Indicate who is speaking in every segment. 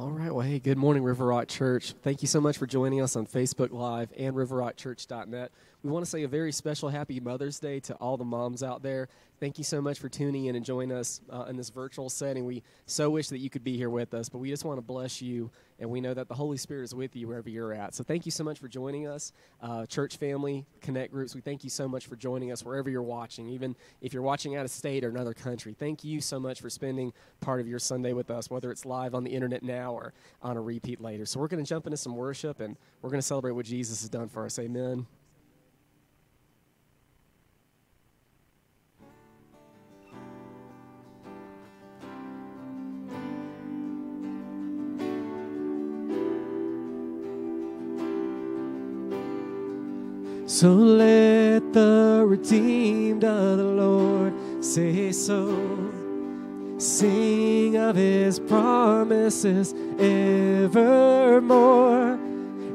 Speaker 1: All right. Well, hey, good morning, River Rock Church. Thank you so much for joining us on Facebook Live and riverrockchurch.net. We want to say a very special happy Mother's Day to all the moms out there. Thank you so much for tuning in and joining us uh, in this virtual setting. We so wish that you could be here with us, but we just want to bless you, and we know that the Holy Spirit is with you wherever you're at. So thank you so much for joining us, uh, church family, connect groups. We thank you so much for joining us wherever you're watching, even if you're watching out of state or another country. Thank you so much for spending part of your Sunday with us, whether it's live on the internet now or on a repeat later. So we're going to jump into some worship, and we're going to celebrate what Jesus has done for us. Amen. So let the redeemed of the Lord say so. Sing of his promises evermore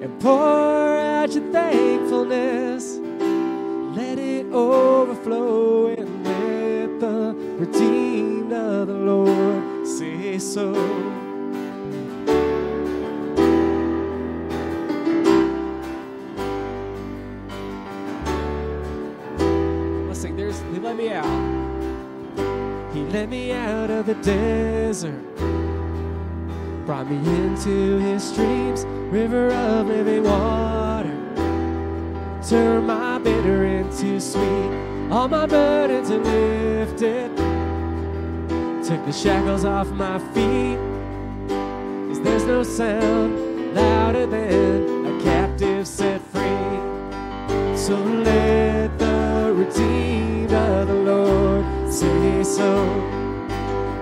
Speaker 1: and pour out your thankfulness. Let it overflow and let the redeemed of the Lord say so. Let me out. He led me out of the desert, brought me into his streams, river of living water. Turned my bitter into sweet, all my burdens are lifted. Took the shackles off my feet, cause there's no sound louder than a captive set free. So let the redeemed say so.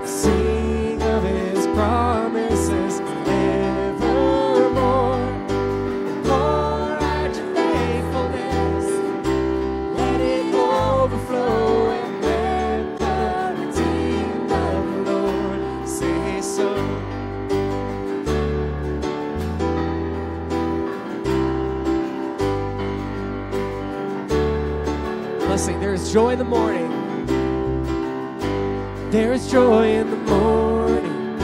Speaker 1: Sing of his promises evermore. Pour out your faithfulness, let it overflow, the of the Lord say so. Let's. There is joy in the morning. There is joy in the morning.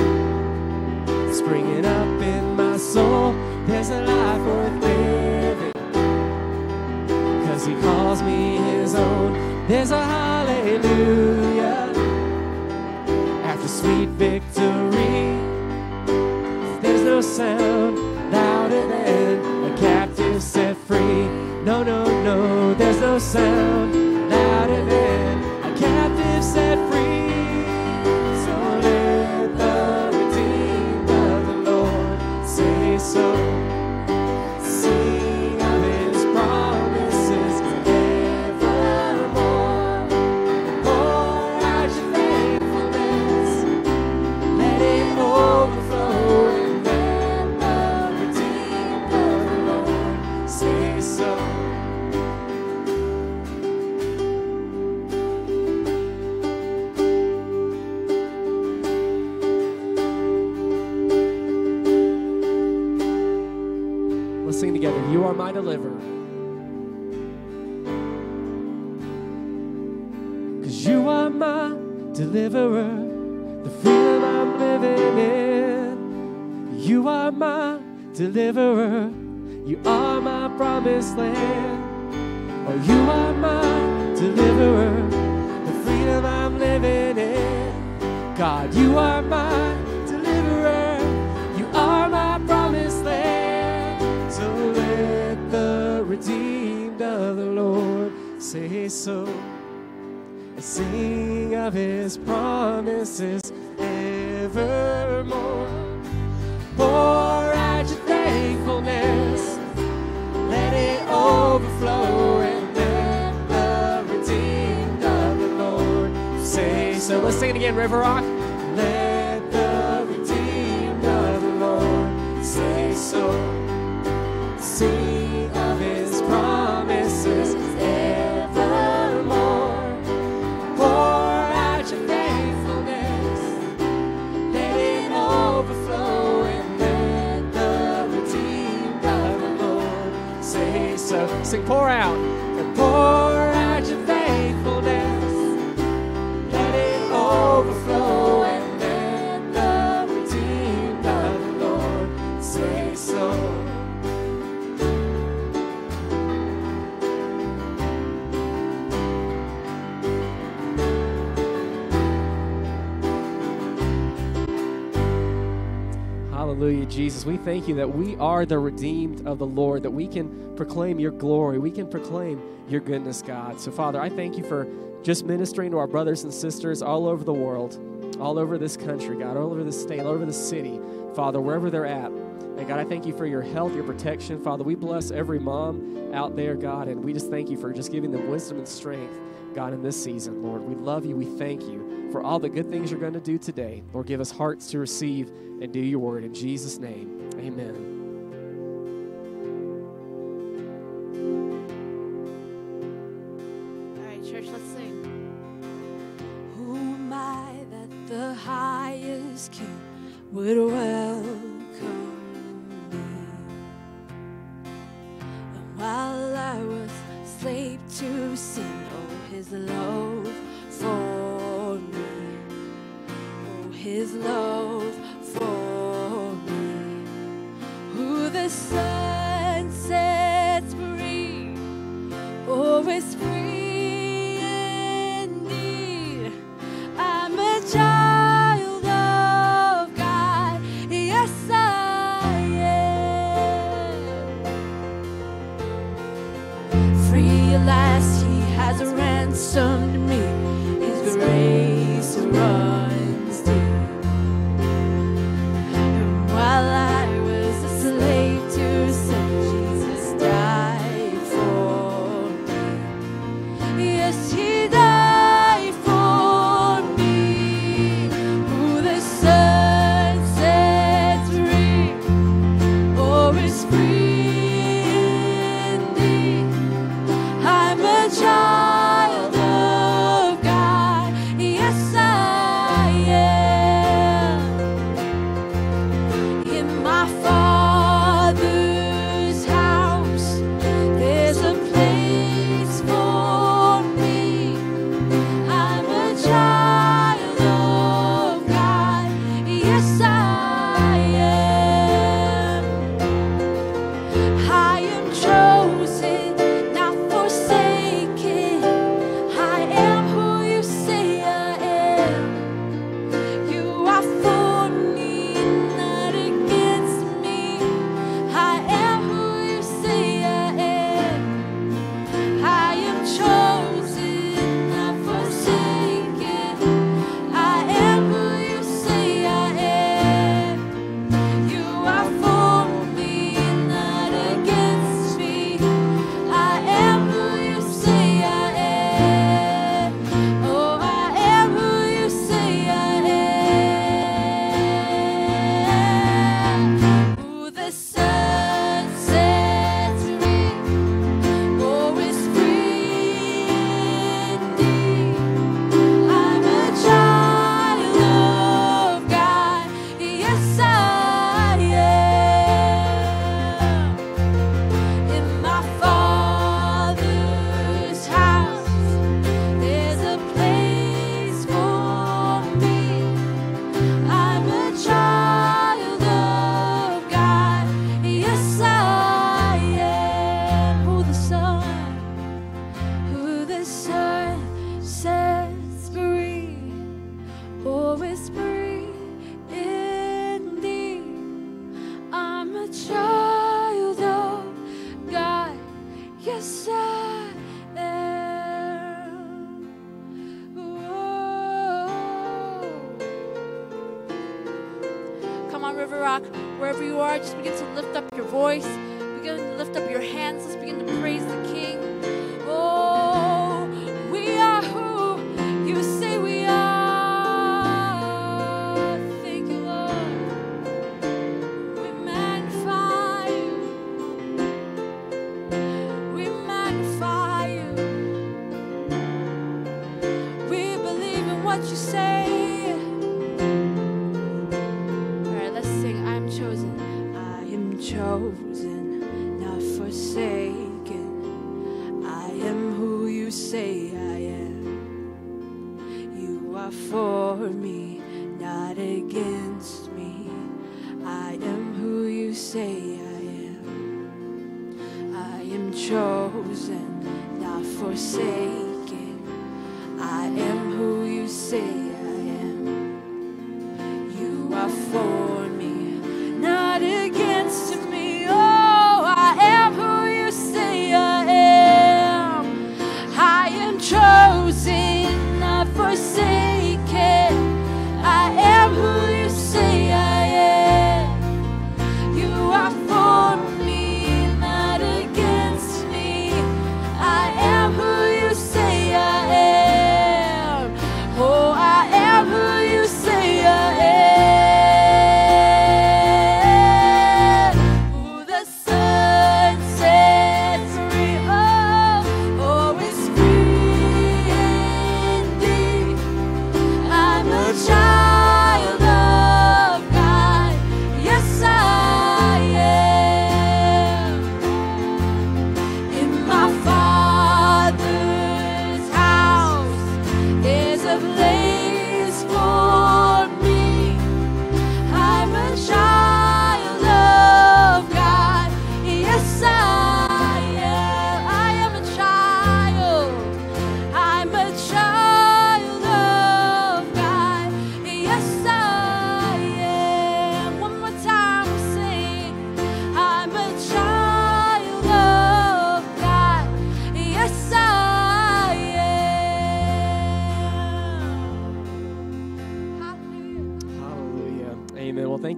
Speaker 1: Springing up in my soul. There's a life worth living. Cause he calls me his own. There's a hallelujah. After sweet victory. There's no sound louder than a captive set free. No, no, no, there's no sound
Speaker 2: Jesus, we thank you that we are the redeemed of the Lord, that we can proclaim your glory, we can proclaim your goodness, God. So, Father, I thank you for just ministering to our brothers and sisters all over the world, all over this country, God, all over this state, all over the city, Father, wherever they're at. And God, I thank you for your health, your protection. Father, we bless every mom out there, God, and we just thank you for just giving them wisdom and strength God, in this season, Lord. We love you. We thank you for all the good things you're going to do today. Lord, give us hearts to receive and do your word. In Jesus' name, amen.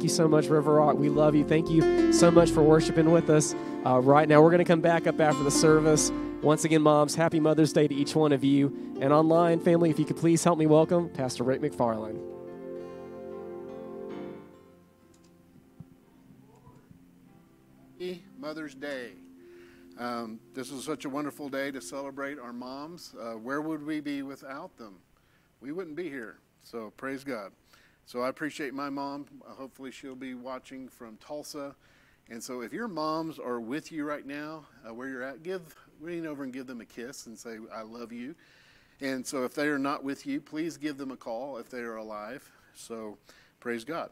Speaker 3: Thank you
Speaker 1: so much, River Rock. We love you. Thank you so much for worshiping with us. Uh, right now, we're going to come back up after the service. Once again, moms, happy Mother's Day to each one of you. And online, family, if you could please help me welcome Pastor Rick McFarland.
Speaker 4: Mother's Day. Um, this is such a wonderful day to celebrate our moms. Uh, where would we be without them? We wouldn't be here. So praise God. So I appreciate my mom. Hopefully she'll be watching from Tulsa. And so if your moms are with you right now, uh, where you're at, give lean over and give them a kiss and say I love you. And so if they are not with you, please give them a call if they are alive. So praise God.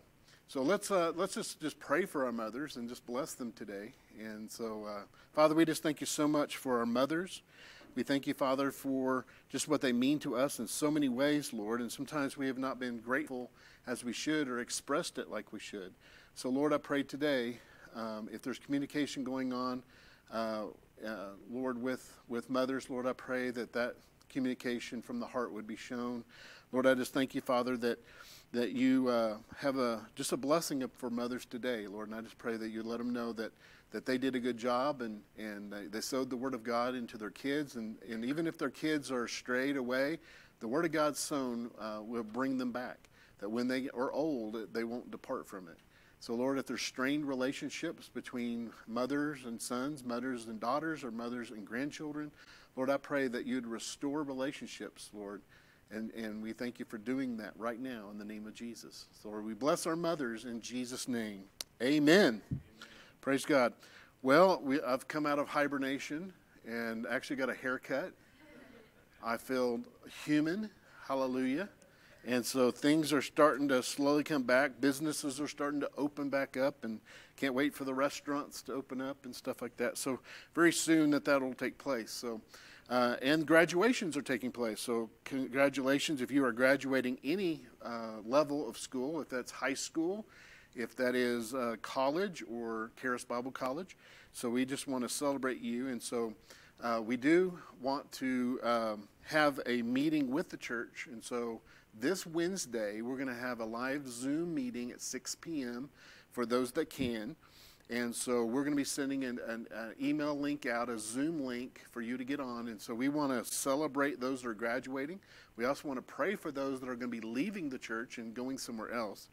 Speaker 4: So let's uh, let's just just pray for our mothers and just bless them today. And so, uh, Father, we just thank you so much for our mothers. We thank you, Father, for just what they mean to us in so many ways, Lord. And sometimes we have not been grateful as we should or expressed it like we should. So, Lord, I pray today, um, if there's communication going on, uh, uh, Lord, with with mothers, Lord, I pray that that communication from the heart would be shown. Lord, I just thank you, Father, that that you uh, have a just a blessing for mothers today, Lord. And I just pray that you let them know that that they did a good job and and they sowed the word of God into their kids, and and even if their kids are strayed away, the word of God sown uh, will bring them back. That when they are old, they won't depart from it. So, Lord, if there's strained relationships between mothers and sons, mothers and daughters, or mothers and grandchildren, Lord, I pray that you'd restore relationships, Lord and, and we thank you for doing that right now in the name of Jesus. So Lord, we bless our mothers in Jesus' name. Amen. Praise God. Well, we, I've come out of hibernation and actually got a haircut. I feel human. Hallelujah. And so things are starting to slowly come back. Businesses are starting to open back up, and can't wait for the restaurants to open up and stuff like that. So very soon that that'll take place. So uh, and graduations are taking place. So, congratulations if you are graduating any uh, level of school, if that's high school, if that is uh, college or Charis Bible College. So, we just want to celebrate you. And so, uh, we do want to um, have a meeting with the church. And so, this Wednesday, we're going to have a live Zoom meeting at 6 p.m. for those that can. And so we're going to be sending an, an, an, email link out, a Zoom link for you to get on. And so we want to celebrate those that are graduating. We also want to pray for those that are going to be leaving the church and going somewhere else.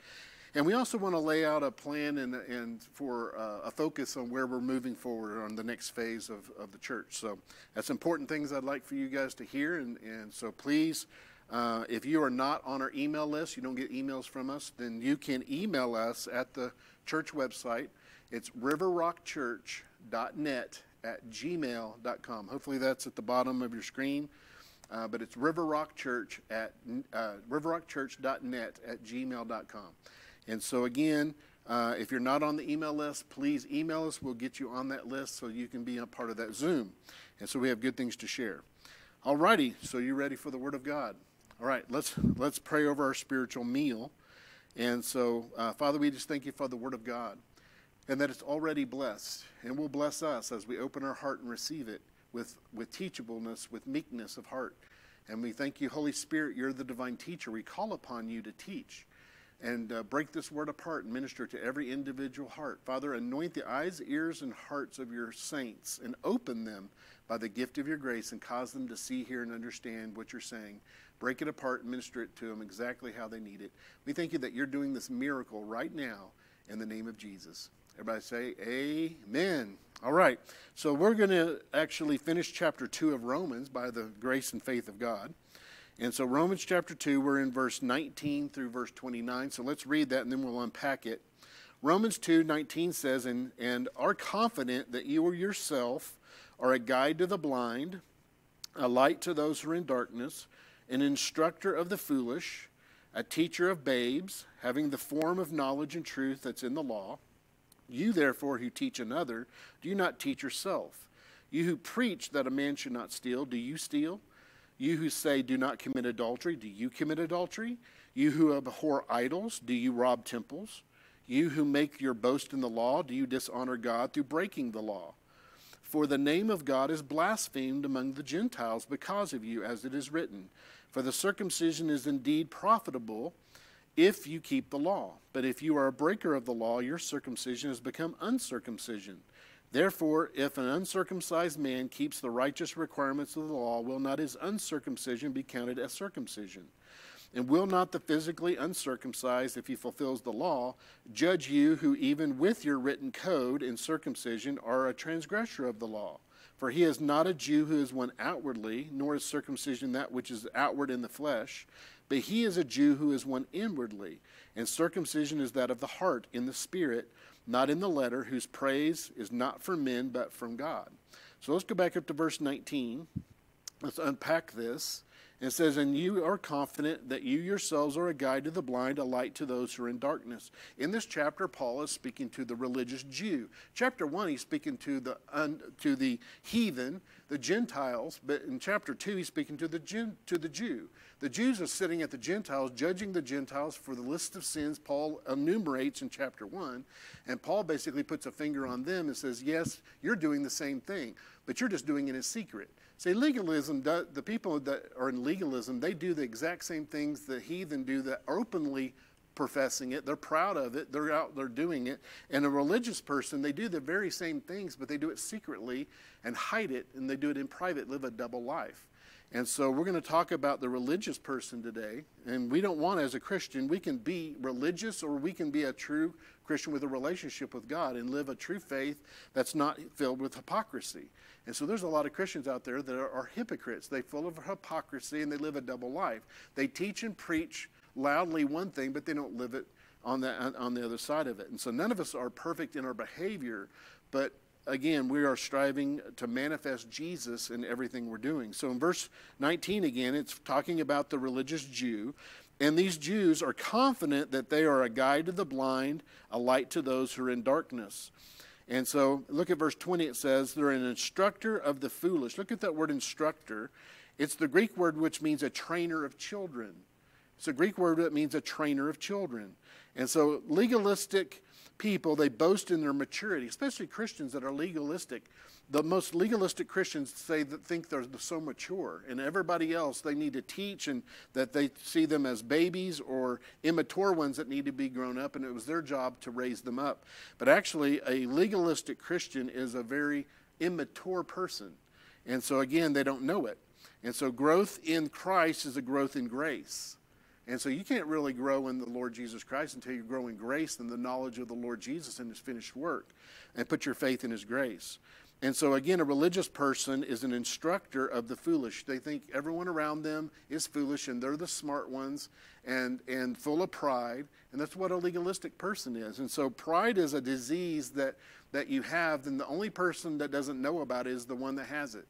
Speaker 4: And we also want to lay out a plan and, and for uh, a focus on where we're moving forward on the next phase of, of the church. So that's important things I'd like for you guys to hear. And, and so please, uh, if you are not on our email list, you don't get emails from us, then you can email us at the church website it's riverrockchurch.net at gmail.com. Hopefully that's at the bottom of your screen. Uh, but it's riverrockchurch at uh, riverrockchurch.net at gmail.com. And so again, uh, if you're not on the email list, please email us. We'll get you on that list so you can be a part of that Zoom. And so we have good things to share. All righty, so you ready for the Word of God? All right, let's let's pray over our spiritual meal. And so, uh, Father, we just thank you for the Word of God and that it's already blessed and will bless us as we open our heart and receive it with, with teachableness, with meekness of heart. And we thank you, Holy Spirit, you're the divine teacher. We call upon you to teach and uh, break this word apart and minister to every individual heart. Father, anoint the eyes, ears, and hearts of your saints and open them by the gift of your grace and cause them to see, hear, and understand what you're saying. Break it apart minister it to them exactly how they need it. We thank you that you're doing this miracle right now in the name of Jesus. Everybody say amen. All right. So we're going to actually finish chapter 2 of Romans by the grace and faith of God. And so Romans chapter 2, we're in verse 19 through verse 29. So let's read that and then we'll unpack it. Romans 2 19 says, and, and are confident that you or yourself are a guide to the blind, a light to those who are in darkness, an instructor of the foolish, a teacher of babes, having the form of knowledge and truth that's in the law you, therefore, who teach another, do you not teach yourself? You who preach that a man should not steal, do you steal? You who say, do not commit adultery, do you commit adultery? You who abhor idols, do you rob temples? You who make your boast in the law, do you dishonor God through breaking the law? For the name of God is blasphemed among the Gentiles because of you, as it is written. For the circumcision is indeed profitable if you keep the law. But if you are a breaker of the law, your circumcision has become uncircumcision. Therefore, if an uncircumcised man keeps the righteous requirements of the law, will not his uncircumcision be counted as circumcision? And will not the physically uncircumcised, if he fulfills the law, judge you who, even with your written code in circumcision, are a transgressor of the law? For he is not a Jew who is one outwardly, nor is circumcision that which is outward in the flesh, but he is a Jew who is one inwardly. And circumcision is that of the heart, in the spirit, not in the letter, whose praise is not from men, but from God. So let's go back up to verse 19. Let's unpack this. And says, And you are confident that you yourselves are a guide to the blind, a light to those who are in darkness. In this chapter, Paul is speaking to the religious Jew. Chapter 1, he's speaking to the, un, to the heathen, the Gentiles. But in chapter 2, he's speaking to the, to the Jew. The Jews are sitting at the Gentiles, judging the Gentiles for the list of sins Paul enumerates in chapter 1. And Paul basically puts a finger on them and says, Yes, you're doing the same thing, but you're just doing it in secret. See, legalism, the people that are in legalism, they do the exact same things the heathen do that openly professing it. They're proud of it. They're out there doing it. And a religious person, they do the very same things, but they do it secretly and hide it, and they do it in private, live a double life. And so we're going to talk about the religious person today. And we don't want, as a Christian, we can be religious or we can be a true Christian with a relationship with God and live a true faith that's not filled with hypocrisy. And so there's a lot of Christians out there that are, hypocrites. They're full of hypocrisy and they live a double life. They teach and preach loudly one thing, but they don't live it on the, on the other side of it. And so none of us are perfect in our behavior, but again, we are striving to manifest Jesus in everything we're doing. So in verse 19 again, it's talking about the religious Jew. And these Jews are confident that they are a guide to the blind, a light to those who are in darkness. And so look at verse 20. It says, They're an instructor of the foolish. Look at that word instructor. It's the Greek word which means a trainer of children. It's a Greek word that means a trainer of children. And so legalistic people, they boast in their maturity, especially Christians that are legalistic. The most legalistic Christians say that think they're so mature, and everybody else they need to teach, and that they see them as babies or immature ones that need to be grown up, and it was their job to raise them up. But actually, a legalistic Christian is a very immature person, and so again, they don't know it. And so, growth in Christ is a growth in grace. And so you can't really grow in the Lord Jesus Christ until you grow in grace and the knowledge of the Lord Jesus and his finished work and put your faith in his grace. And so, again, a religious person is an instructor of the foolish. They think everyone around them is foolish and they're the smart ones and, and full of pride. And that's what a legalistic person is. And so, pride is a disease that, that you have, then the only person that doesn't know about it is the one that has it.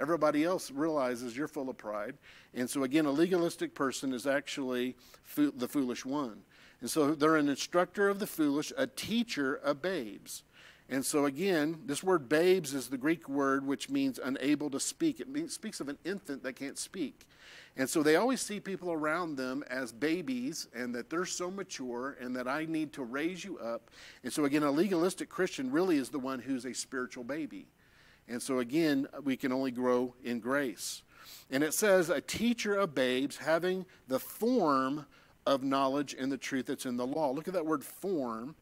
Speaker 4: Everybody else realizes you're full of pride. And so, again, a legalistic person is actually fo- the foolish one. And so, they're an instructor of the foolish, a teacher of babes. And so, again, this word babes is the Greek word which means unable to speak. It means, speaks of an infant that can't speak. And so they always see people around them as babies and that they're so mature and that I need to raise you up. And so, again, a legalistic Christian really is the one who's a spiritual baby. And so, again, we can only grow in grace. And it says, a teacher of babes having the form of knowledge and the truth that's in the law. Look at that word form.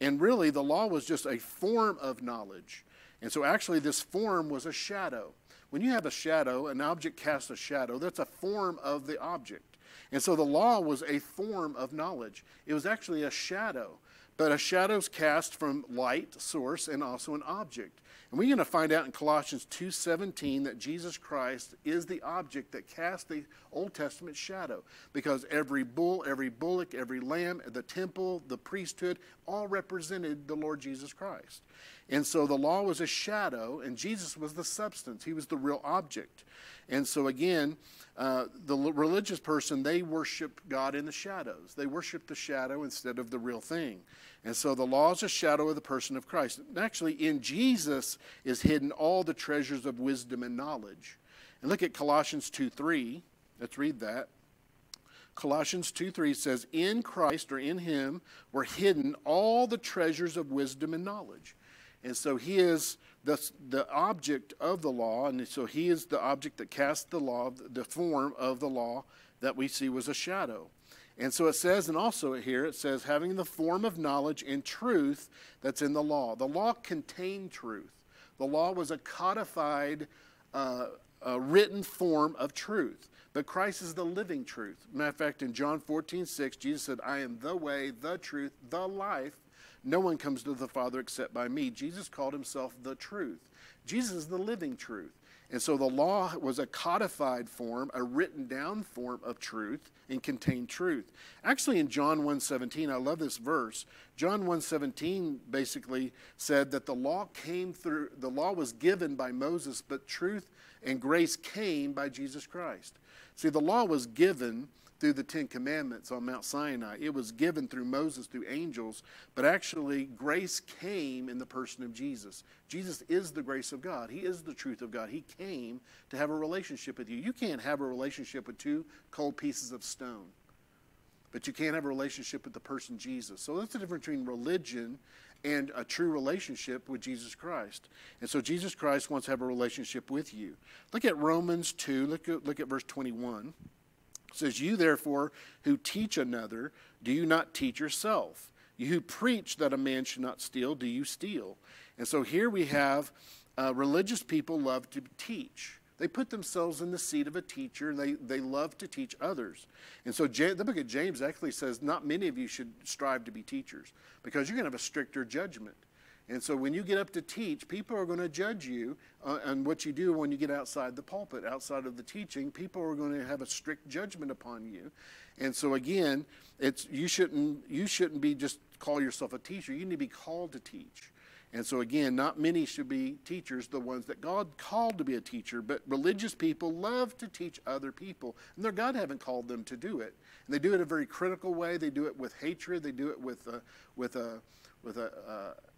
Speaker 4: And really, the law was just a form of knowledge. And so, actually, this form was a shadow. When you have a shadow, an object casts a shadow, that's a form of the object. And so, the law was a form of knowledge. It was actually a shadow, but a shadow's cast from light source and also an object. And we're going to find out in Colossians 2:17 that Jesus Christ is the object that cast the Old Testament shadow because every bull, every bullock, every lamb, the temple, the priesthood all represented the Lord Jesus Christ. And so the law was a shadow and Jesus was the substance. He was the real object. And so again, uh, the religious person, they worship God in the shadows. They worship the shadow instead of the real thing. And so the law is a shadow of the person of Christ. And actually, in Jesus is hidden all the treasures of wisdom and knowledge. And look at Colossians 2 3. Let's read that. Colossians 2 3 says, In Christ or in Him were hidden all the treasures of wisdom and knowledge. And so He is the, the object of the law, and so He is the object that cast the law, the form of the law that we see was a shadow. And so it says, and also here it says, having the form of knowledge and truth that's in the law. The law contained truth. The law was a codified, uh, written form of truth. But Christ is the living truth. Matter of fact, in John 14, 6, Jesus said, I am the way, the truth, the life. No one comes to the Father except by me. Jesus called himself the truth. Jesus is the living truth. And so the law was a codified form, a written down form of truth and contained truth. Actually in John 1:17, I love this verse. John 1:17 basically said that the law came through the law was given by Moses, but truth and grace came by Jesus Christ. See, the law was given through the Ten Commandments on Mount Sinai. It was given through Moses, through angels, but actually grace came in the person of Jesus. Jesus is the grace of God. He is the truth of God. He came to have a relationship with you. You can't have a relationship with two cold pieces of stone, but you can't have a relationship with the person Jesus. So that's the difference between religion and a true relationship with Jesus Christ. And so Jesus Christ wants to have a relationship with you. Look at Romans 2, look at, look at verse 21 says, You therefore who teach another, do you not teach yourself? You who preach that a man should not steal, do you steal? And so here we have uh, religious people love to teach. They put themselves in the seat of a teacher. and They, they love to teach others. And so the book of James actually says not many of you should strive to be teachers because you're going to have a stricter judgment. And so when you get up to teach, people are going to judge you uh, on what you do when you get outside the pulpit, outside of the teaching. People are going to have a strict judgment upon you. And so again, it's you shouldn't you shouldn't be just call yourself a teacher. You need to be called to teach. And so again, not many should be teachers, the ones that God called to be a teacher, but religious people love to teach other people. And their God haven't called them to do it. And they do it in a very critical way. They do it with hatred. They do it with a, with a with a, a,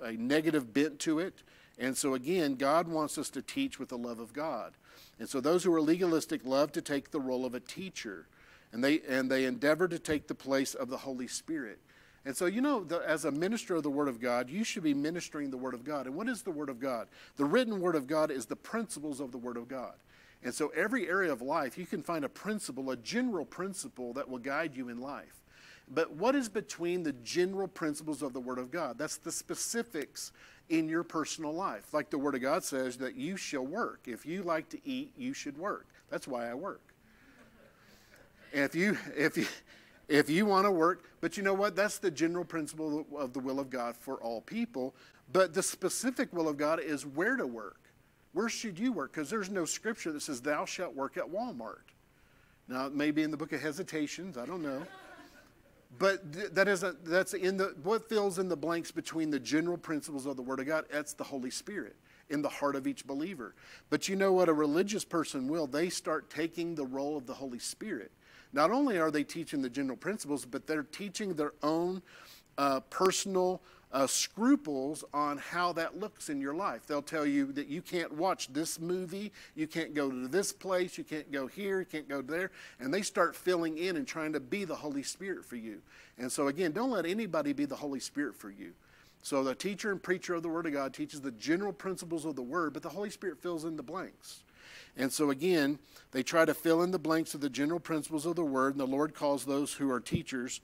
Speaker 4: a negative bent to it. And so, again, God wants us to teach with the love of God. And so, those who are legalistic love to take the role of a teacher, and they, and they endeavor to take the place of the Holy Spirit. And so, you know, the, as a minister of the Word of God, you should be ministering the Word of God. And what is the Word of God? The written Word of God is the principles of the Word of God. And so, every area of life, you can find a principle, a general principle that will guide you in life. But what is between the general principles of the Word of God? That's the specifics in your personal life. Like the Word of God says that you shall work. If you like to eat, you should work. That's why I work. If you if you if you want to work, but you know what? That's the general principle of the will of God for all people. But the specific will of God is where to work. Where should you work? Because there's no scripture that says thou shalt work at Walmart. Now, it may be in the book of Hesitations, I don't know. But th- that is a, that's in the what fills in the blanks between the general principles of the Word of God. That's the Holy Spirit in the heart of each believer. But you know what a religious person will? They start taking the role of the Holy Spirit. Not only are they teaching the general principles, but they're teaching their own uh, personal uh, scruples on how that looks in your life. They'll tell you that you can't watch this movie, you can't go to this place, you can't go here, you can't go there. And they start filling in and trying to be the Holy Spirit for you. And so, again, don't let anybody be the Holy Spirit for you. So, the teacher and preacher of the Word of God teaches the general principles of the Word, but the Holy Spirit fills in the blanks. And so, again, they try to fill in the blanks of the general principles of the Word, and the Lord calls those who are teachers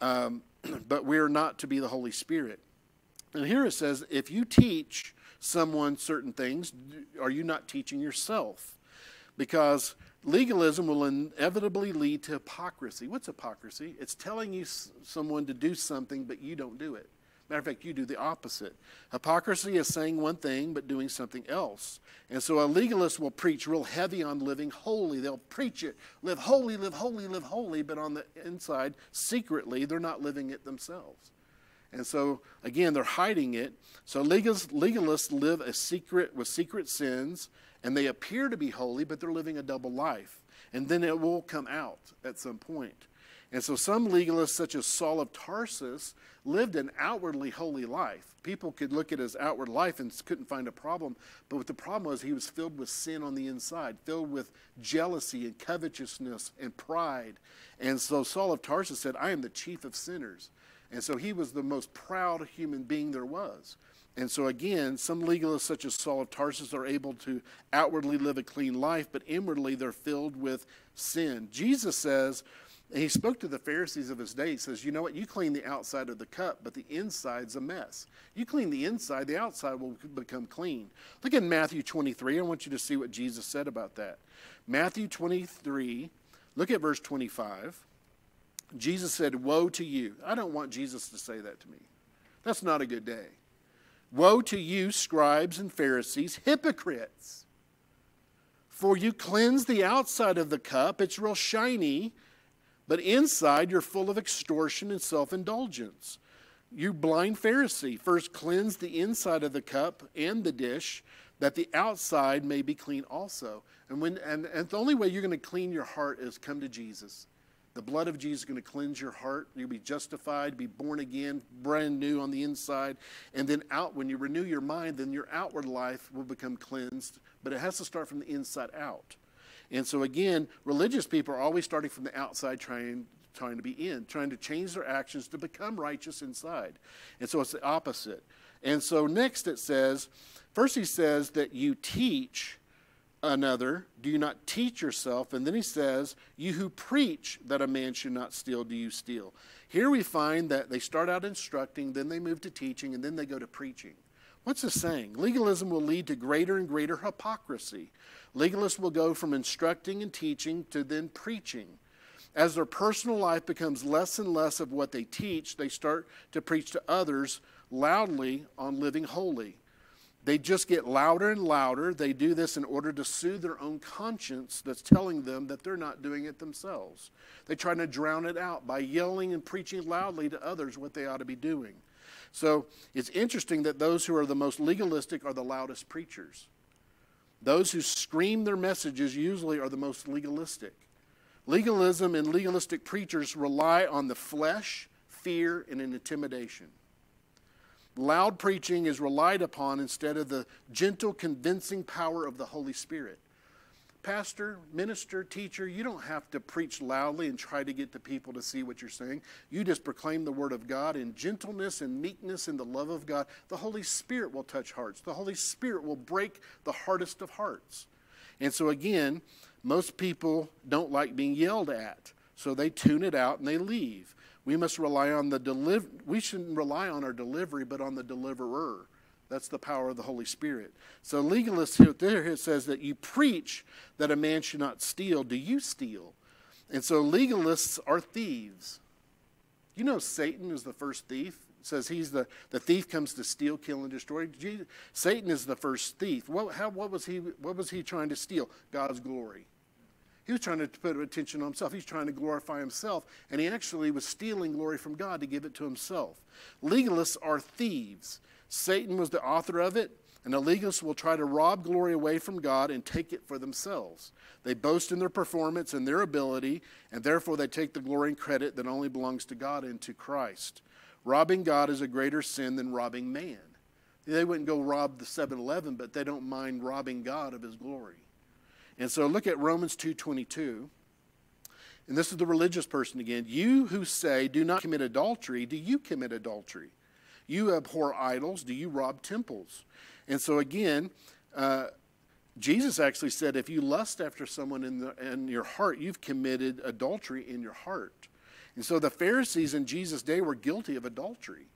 Speaker 4: um, but we are not to be the Holy Spirit. And here it says, if you teach someone certain things, are you not teaching yourself? Because legalism will inevitably lead to hypocrisy. What's hypocrisy? It's telling you someone to do something, but you don't do it. Matter of fact, you do the opposite. Hypocrisy is saying one thing but doing something else. And so a legalist will preach real heavy on living holy. They'll preach it, live holy, live holy, live holy, but on the inside, secretly, they're not living it themselves. And so, again, they're hiding it. So legalists live a secret with secret sins, and they appear to be holy, but they're living a double life. And then it will come out at some point. And so some legalists, such as Saul of Tarsus, lived an outwardly holy life. People could look at his outward life and couldn't find a problem. But what the problem was, he was filled with sin on the inside, filled with jealousy and covetousness and pride. And so Saul of Tarsus said, I am the chief of sinners. And so he was the most proud human being there was. And so, again, some legalists, such as Saul of Tarsus, are able to outwardly live a clean life, but inwardly they're filled with sin. Jesus says, he spoke to the Pharisees of his day. He says, You know what? You clean the outside of the cup, but the inside's a mess. You clean the inside, the outside will become clean. Look at Matthew 23. I want you to see what Jesus said about that. Matthew 23, look at verse 25. Jesus said, Woe to you. I don't want Jesus to say that to me. That's not a good day. Woe to you, scribes and Pharisees, hypocrites! For you cleanse the outside of the cup, it's real shiny but inside, you're full of extortion and self indulgence. You blind Pharisee, first cleanse the inside of the cup and the dish, that the outside may be clean also. And, when, and, and the only way you're going to clean your heart is come to Jesus. The blood of Jesus is going to cleanse your heart. You'll be justified, be born again, brand new on the inside. And then out, when you renew your mind, then your outward life will become cleansed. But it has to start from the inside out. And so again, religious people are always starting from the outside trying trying to be in, trying to change their actions to become righteous inside. And so it's the opposite. And so next it says, first he says that you teach another, do you not teach yourself? And then he says, you who preach that a man should not steal, do you steal? Here we find that they start out instructing, then they move to teaching, and then they go to preaching. What's this saying? Legalism will lead to greater and greater hypocrisy. Legalists will go from instructing and teaching to then preaching. As their personal life becomes less and less of what they teach, they start to preach to others loudly on living holy. They just get louder and louder. They do this in order to soothe their own conscience that's telling them that they're not doing it themselves. They try to drown it out by yelling and preaching loudly to others what they ought to be doing. So it's interesting that those who are the most legalistic are the loudest preachers. Those who scream their messages usually are the most legalistic. Legalism and legalistic preachers rely on the flesh, fear, and intimidation. Loud preaching is relied upon instead of the gentle, convincing power of the Holy Spirit pastor, minister, teacher, you don't have to preach loudly and try to get the people to see what you're saying. You just proclaim the word of God in gentleness and meekness and the love of God. The Holy Spirit will touch hearts. The Holy Spirit will break the hardest of hearts. And so, again, most people don't like being yelled at, so they tune it out and they leave. We must rely on the deliver. We shouldn't rely on our delivery, but on the deliverer. That's the power of the Holy Spirit. So legalists here, there it says that you preach that a man should not steal. Do you steal? And so legalists are thieves. You know Satan is the first thief. It says he's the, the thief comes to steal, kill, and destroy. Jesus, Satan is the first thief. What, how, what, was he, what was he trying to steal? God's glory. He was trying to put attention on himself. He's trying to glorify himself, and he actually was stealing glory from God to give it to himself. Legalists are thieves. Satan was the author of it, and the legalists will try to rob glory away from God and take it for themselves. They boast in their performance and their ability, and therefore they take the glory and credit that only belongs to God and to Christ. Robbing God is a greater sin than robbing man. They wouldn't go rob the 7-Eleven, but they don't mind robbing God of his glory. And so look at Romans 2:22. And this is the religious person again. You who say do not commit adultery, do you commit adultery? You abhor idols. Do you rob temples? And so, again, uh, Jesus actually said, if you lust after someone in, the, in your heart, you've committed adultery in your heart. And so the Pharisees in Jesus' day were guilty of adultery.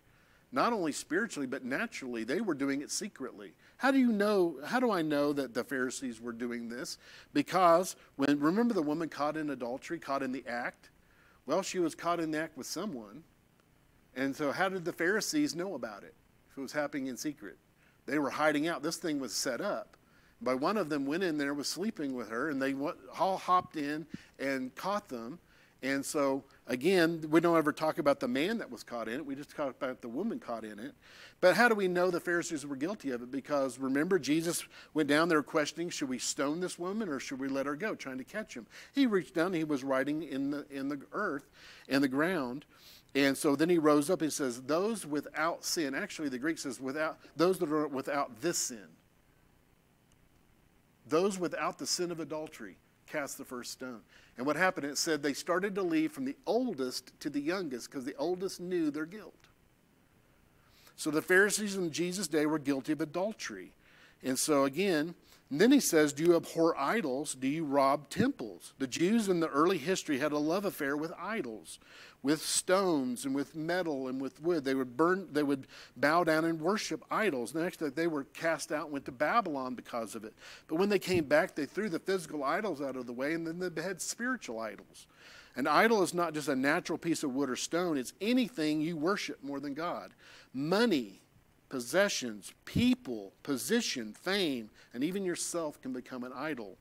Speaker 4: Not only spiritually, but naturally. They were doing it secretly. How do you know, how do I know that the Pharisees were doing this? Because when, remember the woman caught in adultery, caught in the act? Well, she was caught in the act with someone. And so, how did the Pharisees know about it if it was happening in secret? They were hiding out. This thing was set up. But one of them went in there, was sleeping with her, and they all hopped in and caught them. And so, again, we don't ever talk about the man that was caught in it. We just talk about the woman caught in it. But how do we know the Pharisees were guilty of it? Because remember, Jesus went down there questioning, should we stone this woman or should we let her go, trying to catch him? He reached down, he was writing in the, in the earth, in the ground. And so then he rose up and says, Those without sin, actually, the Greek says, without, those that are without this sin, those without the sin of adultery, cast the first stone. And what happened, it said they started to leave from the oldest to the youngest because the oldest knew their guilt. So the Pharisees in Jesus' day were guilty of adultery. And so again, And then he says, Do you abhor idols? Do you rob temples? The Jews in the early history had a love affair with idols, with stones and with metal and with wood. They would burn, they would bow down and worship idols. Next, day they were cast out and went to Babylon because of it. But when they came back, they threw the physical idols out of the way and then they had spiritual idols. An idol is not just a natural piece of wood or stone, it's anything you worship more than God. Money, possessions, people, position, fame, and even yourself can become an idol.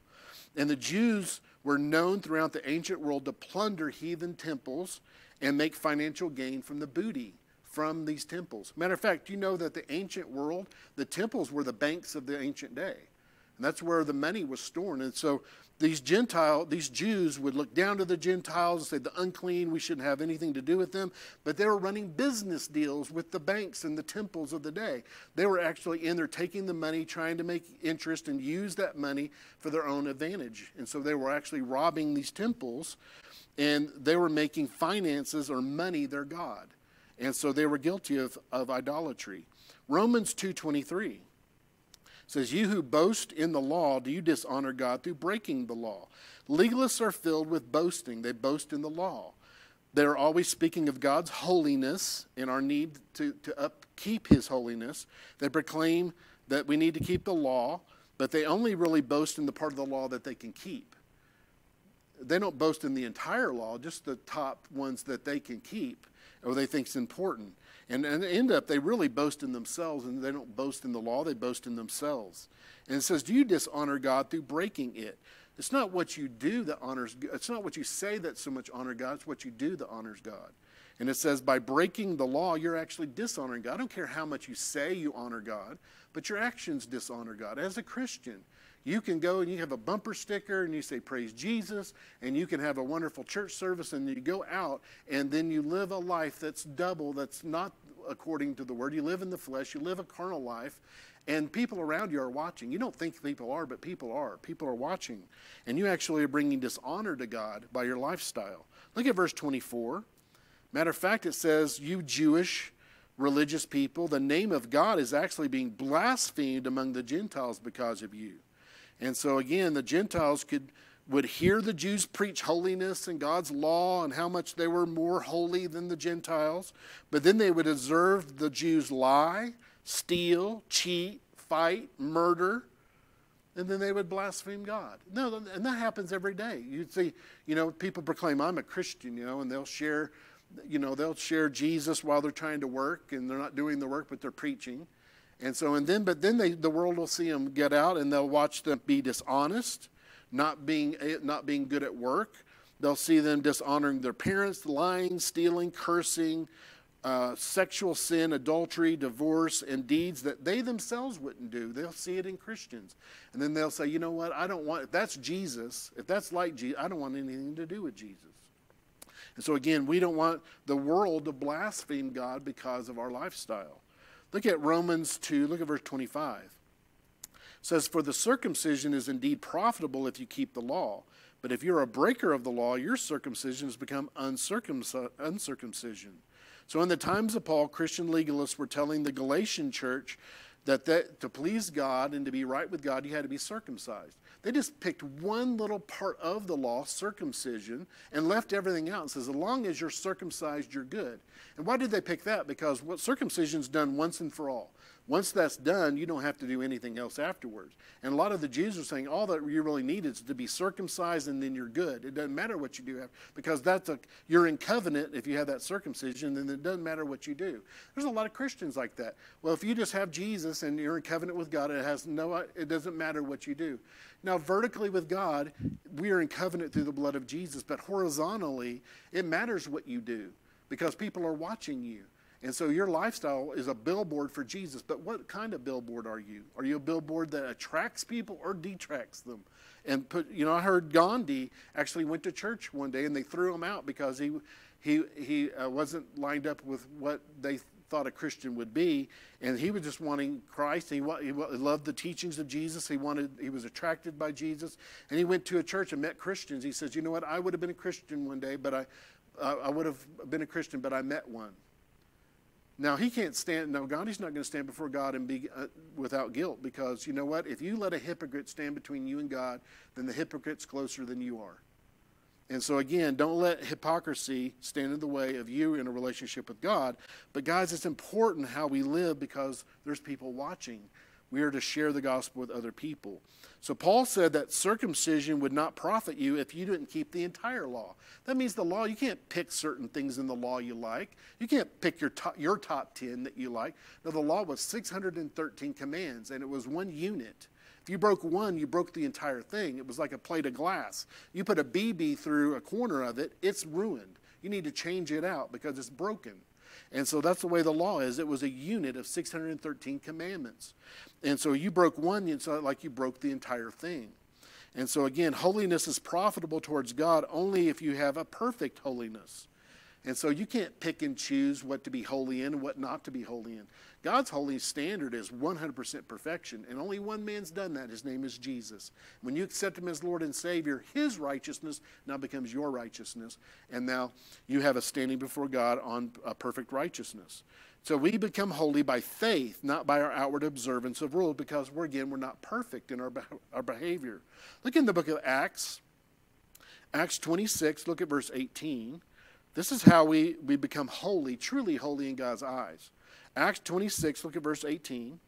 Speaker 4: And the Jews were known throughout the ancient world to plunder heathen temples and make financial gain from the booty from these temples. Matter of fact, you know that the ancient world, the temples were the banks of the ancient day. And that's where the money was stored. And so these Gentile, these Jews would look down to the Gentiles and say, the unclean, we shouldn't have anything to do with them. But they were running business deals with the banks and the temples of the day. They were actually in there taking the money, trying to make interest and use that money for their own advantage. And so they were actually robbing these temples and they were making finances or money their God. And so they were guilty of, of idolatry. Romans 2.23 says, You who boast in the law, do you dishonor God through breaking the law? Legalists are filled with boasting. They boast in the law. They're always speaking of God's holiness and our need to, to upkeep his holiness. They proclaim that we need to keep the law, but they only really boast in the part of the law that they can keep. They don't boast in the entire law, just the top ones that they can keep or they think is important. And, and end up, they really boast in themselves, and they don't boast in the law, they boast in themselves. And it says, Do you dishonor God through breaking it? It's not what you do that honors It's not what you say that so much honor God, it's what you do that honors God. And it says, by breaking the law, you're actually dishonoring God. I don't care how much you say you honor God, but your actions dishonor God. As a Christian, you can go and you have a bumper sticker and you say, Praise Jesus, and you can have a wonderful church service, and you go out and then you live a life that's double, that's not according to the word. You live in the flesh, you live a carnal life, and people around you are watching. You don't think people are, but people are. People are watching. And you actually are bringing dishonor to God by your lifestyle. Look at verse 24. Matter of fact, it says, You Jewish religious people, the name of God is actually being blasphemed among the Gentiles because of you. And so again, the Gentiles could would hear the Jews preach holiness and God's law and how much they were more holy than the Gentiles, but then they would observe the Jews lie, steal, cheat, fight, murder, and then they would blaspheme God. No, and that happens every day. You'd see, you know, people proclaim, I'm a Christian, you know, and they'll share, you know, they'll share Jesus while they're trying to work and they're not doing the work, but they're preaching. And so, and then, but then they, the world will see them get out and they'll watch them be dishonest, not being, not being good at work. They'll see them dishonoring their parents, lying, stealing, cursing, uh, sexual sin, adultery, divorce, and deeds that they themselves wouldn't do. They'll see it in Christians. And then they'll say, you know what, I don't want, if that's Jesus, if that's like Jesus, I don't want anything to do with Jesus. And so again, we don't want the world to blaspheme God because of our lifestyle. Look at Romans 2, look at verse 25. It says, For the circumcision is indeed profitable if you keep the law. But if you're a breaker of the law, your circumcision has become uncircumcision. So, in the times of Paul, Christian legalists were telling the Galatian church that, that to please God and to be right with God, you had to be circumcised. They just picked one little part of the law, circumcision, and left everything out and says, as long as you're circumcised, you're good. And why did they pick that? Because what circumcision is done once and for all. Once that's done, you don't have to do anything else afterwards. And a lot of the Jews are saying all that you really need is to be circumcised and then you're good. It doesn't matter what you do after, because that's a you're in covenant if you have that circumcision, then it doesn't matter what you do. There's a lot of Christians like that. Well, if you just have Jesus and you're in covenant with God, it has no it doesn't matter what you do. Now, vertically with God, we are in covenant through the blood of Jesus, but horizontally, it matters what you do because people are watching you. And so your lifestyle is a billboard for Jesus. But what kind of billboard are you? Are you a billboard that attracts people or detracts them? And put, you know, I heard Gandhi actually went to church one day and they threw him out because he he he uh, wasn't lined up with what they thought a Christian would be, and he was just wanting Christ. He, he loved the teachings of Jesus. He wanted he was attracted by Jesus, and he went to a church and met Christians. He says, "You know what? I would have been a Christian one day, but I I would have been a Christian, but I met one." Now he can't stand. No, God, he's not going to stand before God and be uh, without guilt because you know what? If you let a hypocrite stand between you and God, then the hypocrite's closer than you are. And so again, don't let hypocrisy stand in the way of you in a relationship with God. But guys, it's important how we live because there's people watching. We are to share the gospel with other people. So Paul said that circumcision would not profit you if you didn't keep the entire law. That means the law, you can't pick certain things in the law you like. You can't pick your top, your top 10 that you like. No, the law was 613 commands and it was one unit. If you broke one, you broke the entire thing. It was like a plate of glass. You put a BB through a corner of it, it's ruined. You need to change it out because it's broken. And so that's the way the law is. It was a unit of 613 commandments. And so you broke one, it's like you broke the entire thing. And so again, holiness is profitable towards God only if you have a perfect holiness. And so you can't pick and choose what to be holy in and what not to be holy in. God's holy standard is 100% perfection, and only one man's done that. His name is Jesus. When you accept him as Lord and Savior, his righteousness now becomes your righteousness, and now you have a standing before God on a perfect righteousness. So we become holy by faith, not by our outward observance of rules, because we're again we're not perfect in our, our behavior. Look in the book of Acts, Acts 26, look at verse 18. This is how we, we become holy, truly holy in God's eyes. Acts 26, look at verse 18,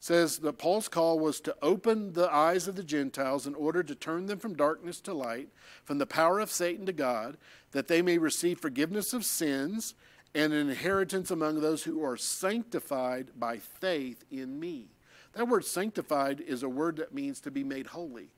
Speaker 4: says that Paul's call was to open the eyes of the Gentiles in order to turn them from darkness to light, from the power of Satan to God, that they may receive forgiveness of sins and an inheritance among those who are sanctified by faith in me. That word sanctified is a word that means to be made holy.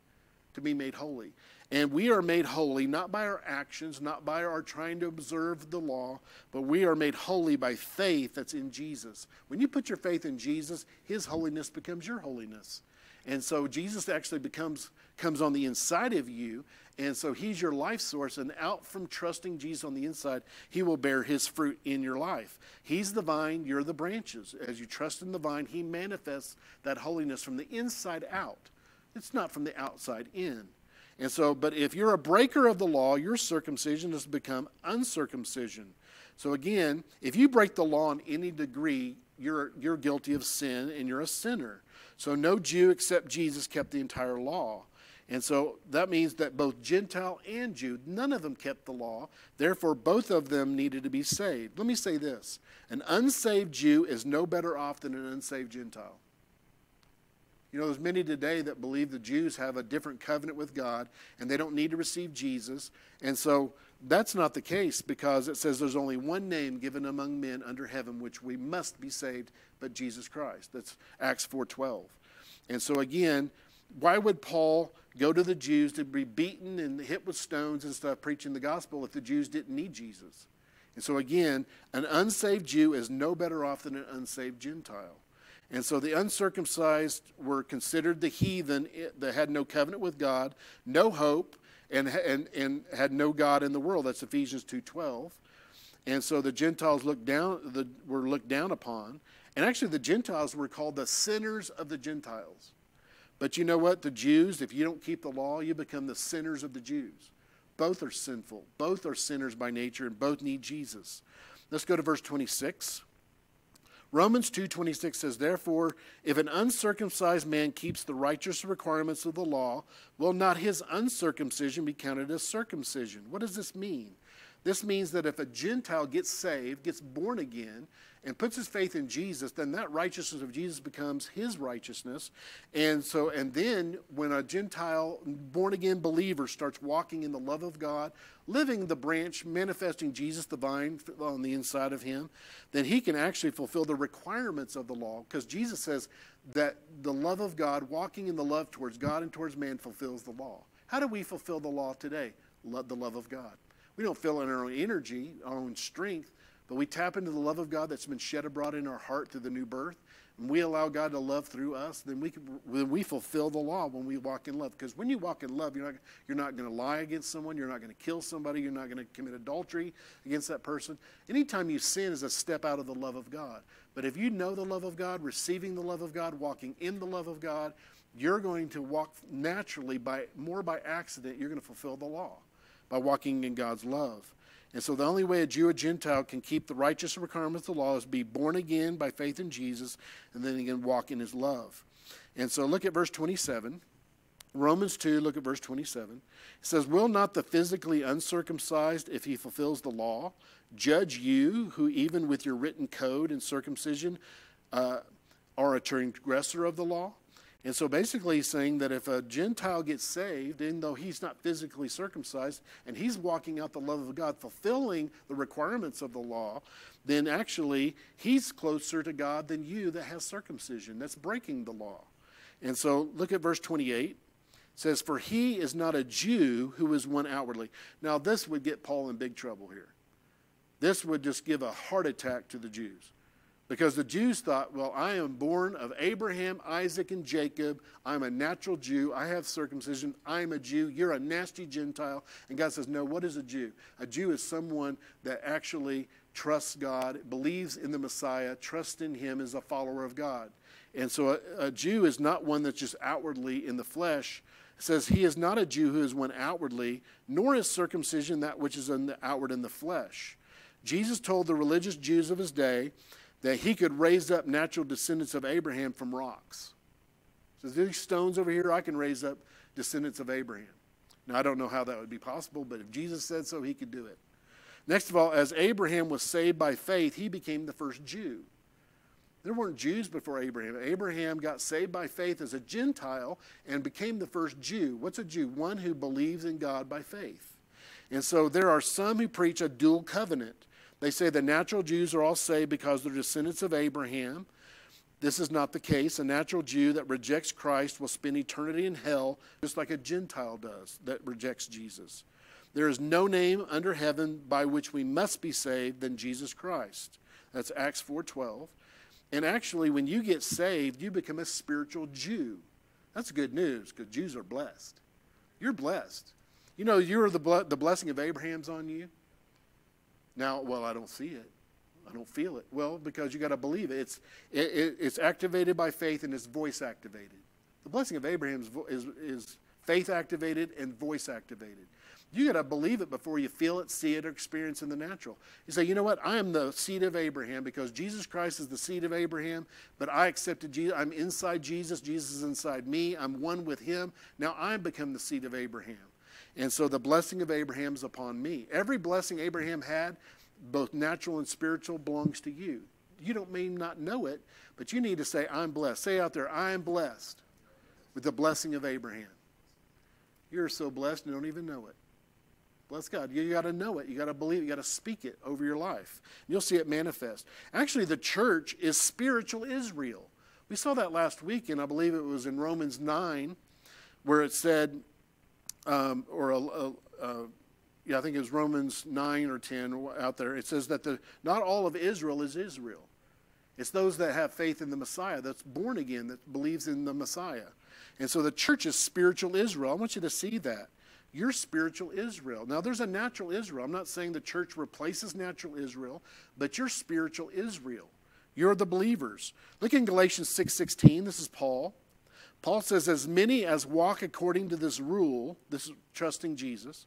Speaker 4: To be made holy. And we are made holy not by our actions, not by our trying to observe the law, but we are made holy by faith that's in Jesus. When you put your faith in Jesus, his holiness becomes your holiness. And so Jesus actually becomes comes on the inside of you, and so he's your life source and out from trusting Jesus on the inside, he will bear his fruit in your life. He's the vine, you're the branches. As you trust in the vine, he manifests that holiness from the inside out. It's not from the outside in. And so, but if you're a breaker of the law, your circumcision has become uncircumcision. So again, if you break the law in any degree, you're, you're guilty of sin and you're a sinner. So no Jew except Jesus kept the entire law. And so that means that both Gentile and Jew, none of them kept the law. Therefore, both of them needed to be saved. Let me say this an unsaved Jew is no better off than an unsaved Gentile. You know, there's many today that believe the Jews have a different covenant with God and they don't need to receive Jesus. And so that's not the case because it says there's only one name given among men under heaven which we must be saved, but Jesus Christ. That's Acts 4:12. And so again, why would Paul go to the Jews to be beaten and hit with stones and stuff preaching the gospel if the Jews didn't need Jesus? And so again, an unsaved Jew is no better off than an unsaved Gentile. And so the uncircumcised were considered the heathen that had no covenant with God, no hope, and, and, and had no God in the world. That's Ephesians 2.12. And so the Gentiles looked down, the, were looked down upon. And actually the Gentiles were called the sinners of the Gentiles. But you know what? The Jews, if you don't keep the law, you become the sinners of the Jews. Both are sinful. Both are sinners by nature, and both need Jesus. Let's go to verse 26. Romans 2:26 says, "Therefore, if an uncircumcised man keeps the righteous requirements of the law, will not his uncircumcision be counted as circumcision?" What does this mean? This means that if a Gentile gets saved, gets born again, and puts his faith in Jesus, then that righteousness of Jesus becomes his righteousness. And so, and then when a Gentile born again believer starts walking in the love of God, living the branch, manifesting Jesus the vine on the inside of him, then he can actually fulfill the requirements of the law. Because Jesus says that the love of God, walking in the love towards God and towards man, fulfills the law. How do we fulfill the law today? Love the love of God. We don't fill in our own energy, our own strength, but we tap into the love of God that's been shed abroad in our heart through the new birth. And we allow God to love through us, then we, can, then we fulfill the law when we walk in love. Because when you walk in love, you're not, you're not going to lie against someone, you're not going to kill somebody, you're not going to commit adultery against that person. Anytime you sin is a step out of the love of God. But if you know the love of God, receiving the love of God, walking in the love of God, you're going to walk naturally by more by accident, you're going to fulfill the law by walking in God's love. And so the only way a Jew or Gentile can keep the righteous requirements of the law is be born again by faith in Jesus and then again walk in his love. And so look at verse 27. Romans 2, look at verse 27. It says, Will not the physically uncircumcised, if he fulfills the law, judge you, who even with your written code and circumcision uh, are a transgressor of the law? And so basically, he's saying that if a Gentile gets saved, even though he's not physically circumcised, and he's walking out the love of God, fulfilling the requirements of the law, then actually he's closer to God than you that has circumcision. That's breaking the law. And so look at verse 28. It says, For he is not a Jew who is one outwardly. Now, this would get Paul in big trouble here. This would just give a heart attack to the Jews. Because the Jews thought, well, I am born of Abraham, Isaac, and Jacob. I'm a natural Jew. I have circumcision. I'm a Jew. You're a nasty Gentile. And God says, no, what is a Jew? A Jew is someone that actually trusts God, believes in the Messiah, trusts in Him, is a follower of God. And so a, a Jew is not one that's just outwardly in the flesh. It says, He is not a Jew who is one outwardly, nor is circumcision that which is in the outward in the flesh. Jesus told the religious Jews of his day, that he could raise up natural descendants of Abraham from rocks. So these stones over here, I can raise up descendants of Abraham. Now, I don't know how that would be possible, but if Jesus said so, he could do it. Next of all, as Abraham was saved by faith, he became the first Jew. There weren't Jews before Abraham. Abraham got saved by faith as a Gentile and became the first Jew. What's a Jew? One who believes in God by faith. And so there are some who preach a dual covenant. They say the natural Jews are all saved because they're descendants of Abraham. This is not the case. A natural Jew that rejects Christ will spend eternity in hell, just like a Gentile does that rejects Jesus. There is no name under heaven by which we must be saved than Jesus Christ. That's Acts 4:12. And actually, when you get saved, you become a spiritual Jew. That's good news because Jews are blessed. You're blessed. You know, you're the, the blessing of Abraham's on you. Now, well, I don't see it. I don't feel it. Well, because you got to believe it. It's, it, it, it's activated by faith and it's voice activated. The blessing of Abraham is, is, is faith activated and voice activated. You got to believe it before you feel it, see it, or experience in the natural. You say, you know what? I am the seed of Abraham because Jesus Christ is the seed of Abraham, but I accepted Jesus. I'm inside Jesus. Jesus is inside me. I'm one with him. Now I've become the seed of Abraham. And so the blessing of Abraham is upon me. Every blessing Abraham had, both natural and spiritual, belongs to you. You don't mean not know it, but you need to say, I'm blessed. Say out there, I am blessed with the blessing of Abraham. You're so blessed you don't even know it. Bless God. You got to know it. You got to believe it. You got to speak it over your life. You'll see it manifest. Actually, the church is spiritual Israel. We saw that last week, and I believe it was in Romans 9, where it said, um, or a, a, a, yeah, I think it was Romans 9 or 10 out there. It says that the, not all of Israel is Israel. It's those that have faith in the Messiah, that's born again, that believes in the Messiah. And so the church is spiritual Israel. I want you to see that. You're spiritual Israel. Now, there's a natural Israel. I'm not saying the church replaces natural Israel, but you're spiritual Israel. You're the believers. Look in Galatians 6:16. This is Paul. Paul says, As many as walk according to this rule, this is trusting Jesus,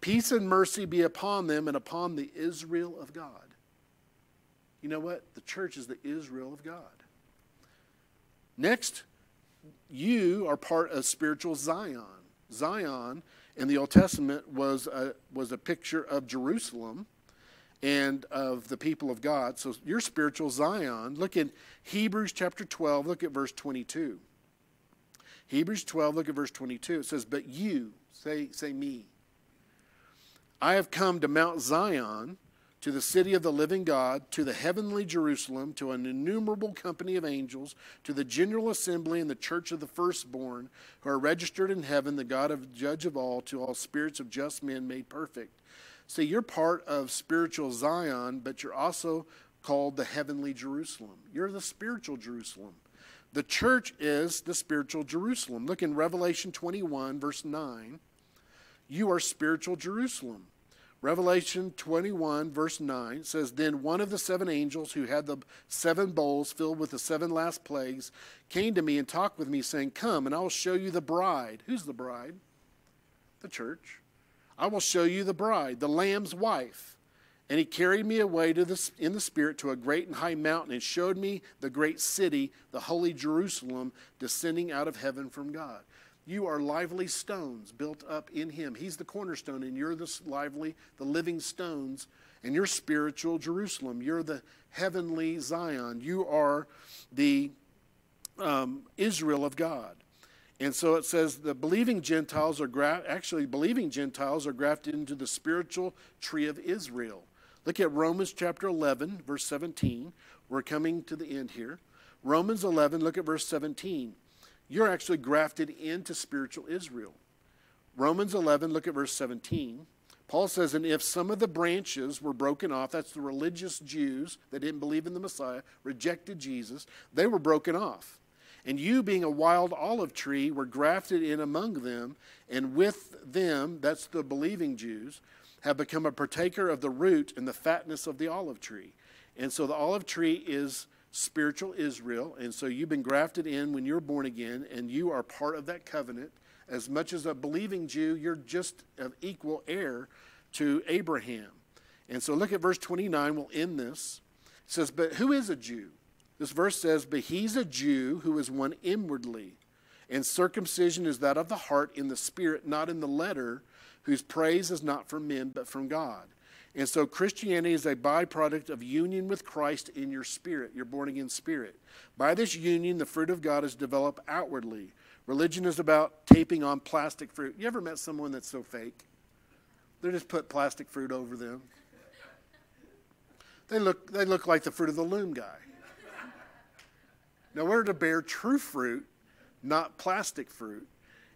Speaker 4: peace and mercy be upon them and upon the Israel of God. You know what? The church is the Israel of God. Next, you are part of spiritual Zion. Zion in the Old Testament was a, was a picture of Jerusalem and of the people of God. So your spiritual Zion. Look at Hebrews chapter 12, look at verse 22. Hebrews 12, look at verse 22. It says, But you, say, say me, I have come to Mount Zion, to the city of the living God, to the heavenly Jerusalem, to an innumerable company of angels, to the general assembly and the church of the firstborn, who are registered in heaven, the God of judge of all, to all spirits of just men made perfect. See, you're part of spiritual Zion, but you're also called the heavenly Jerusalem. You're the spiritual Jerusalem. The church is the spiritual Jerusalem. Look in Revelation 21, verse 9. You are spiritual Jerusalem. Revelation 21, verse 9 says, Then one of the seven angels who had the seven bowls filled with the seven last plagues came to me and talked with me, saying, Come, and I will show you the bride. Who's the bride? The church. I will show you the bride, the Lamb's wife. And he carried me away to the, in the Spirit to a great and high mountain and showed me the great city, the holy Jerusalem, descending out of heaven from God. You are lively stones built up in him. He's the cornerstone, and you're the lively, the living stones, and you're spiritual Jerusalem. You're the heavenly Zion. You are the um, Israel of God. And so it says the believing Gentiles are actually believing Gentiles are grafted into the spiritual tree of Israel. Look at Romans chapter 11, verse 17. We're coming to the end here. Romans 11, look at verse 17. You're actually grafted into spiritual Israel. Romans 11, look at verse 17. Paul says, And if some of the branches were broken off, that's the religious Jews that didn't believe in the Messiah, rejected Jesus, they were broken off. And you, being a wild olive tree, were grafted in among them, and with them, that's the believing Jews, have become a partaker of the root and the fatness of the olive tree. And so the olive tree is spiritual Israel. And so you've been grafted in when you're born again, and you are part of that covenant. As much as a believing Jew, you're just of equal heir to Abraham. And so look at verse 29, we'll end this. It says, But who is a Jew? This verse says, But he's a Jew who is one inwardly. And circumcision is that of the heart in the spirit, not in the letter, whose praise is not from men, but from God. And so Christianity is a byproduct of union with Christ in your spirit, your born again spirit. By this union, the fruit of God is developed outwardly. Religion is about taping on plastic fruit. You ever met someone that's so fake? They just put plastic fruit over them. They look, they look like the fruit of the loom guy. Now, we're to bear true fruit, not plastic fruit.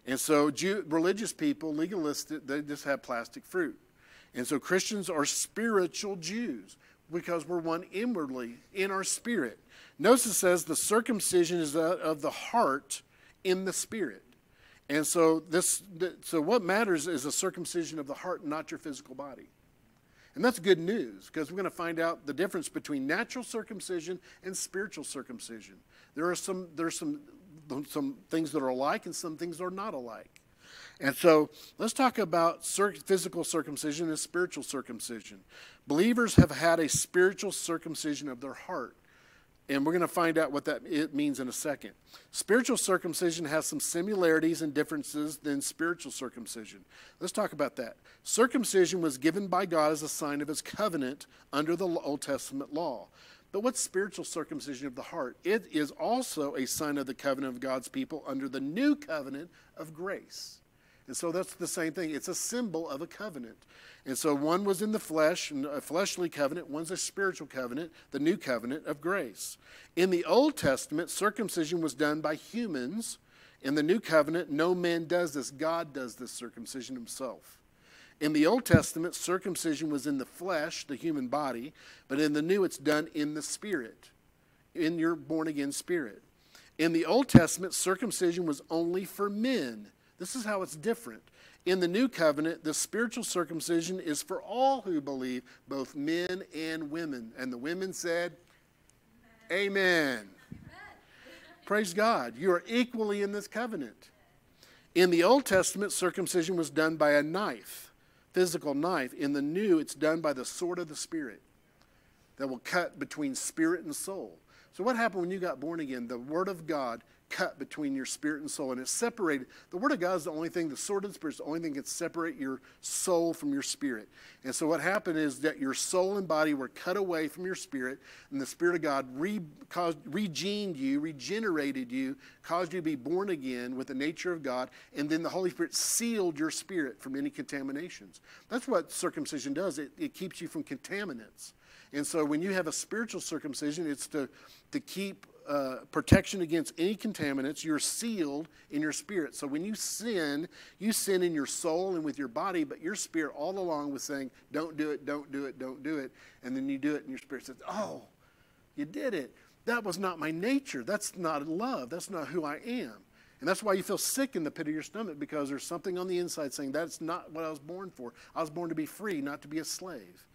Speaker 4: And so, Jew, religious people, legalistic, they just have plastic fruit. And so, Christians are spiritual Jews because we're one inwardly in our spirit. Notice says the circumcision is of the heart in the spirit. And so, this, so what matters is a circumcision of the heart, not your physical body. And that's good news because we're going to find out the difference between natural circumcision and spiritual circumcision. There are some, there are some some things that are alike and some things are not alike. And so let's talk about physical circumcision and spiritual circumcision. Believers have had a spiritual circumcision of their heart. And we're going to find out what that it means in a second. Spiritual circumcision has some similarities and differences than spiritual circumcision. Let's talk about that. Circumcision was given by God as a sign of his covenant under the Old Testament law. But what's spiritual circumcision of the heart? It is also a sign of the covenant of God's people under the new covenant of grace. And so that's the same thing. It's a symbol of a covenant. And so one was in the flesh, a fleshly covenant, one's a spiritual covenant, the new covenant of grace. In the Old Testament, circumcision was done by humans. In the new covenant, no man does this. God does this circumcision himself. In the Old Testament, circumcision was in the flesh, the human body, but in the New, it's done in the spirit, in your born again spirit. In the Old Testament, circumcision was only for men. This is how it's different. In the New Covenant, the spiritual circumcision is for all who believe, both men and women. And the women said, Amen. Amen. Praise God. You are equally in this covenant. In the Old Testament, circumcision was done by a knife physical knife. In the new, it's done by the sword of the Spirit that will cut between spirit and soul. So, what happened when you got born again? The Word of God cut between your spirit and soul, and it's separated. The Word of God is the only thing, the sword of the Spirit is the only thing that can separate your soul from your spirit. And so, what happened is that your soul and body were cut away from your spirit, and the Spirit of God re- caused, regened you, regenerated you, caused you to be born again with the nature of God, and then the Holy Spirit sealed your spirit from any contaminations. That's what circumcision does, it, it keeps you from contaminants. And so when you have a spiritual circumcision, it's to, to keep uh, protection against any contaminants. You're sealed in your spirit. So when you sin, you sin in your soul and with your body, but your spirit all along was saying, don't do it, don't do it, don't do it. And then you do it, and your spirit says, oh, you did it. That was not my nature. That's not love. That's not who I am. And that's why you feel sick in the pit of your stomach because there's something on the inside saying, that's not what I was born for. I was born to be free, not to be a slave.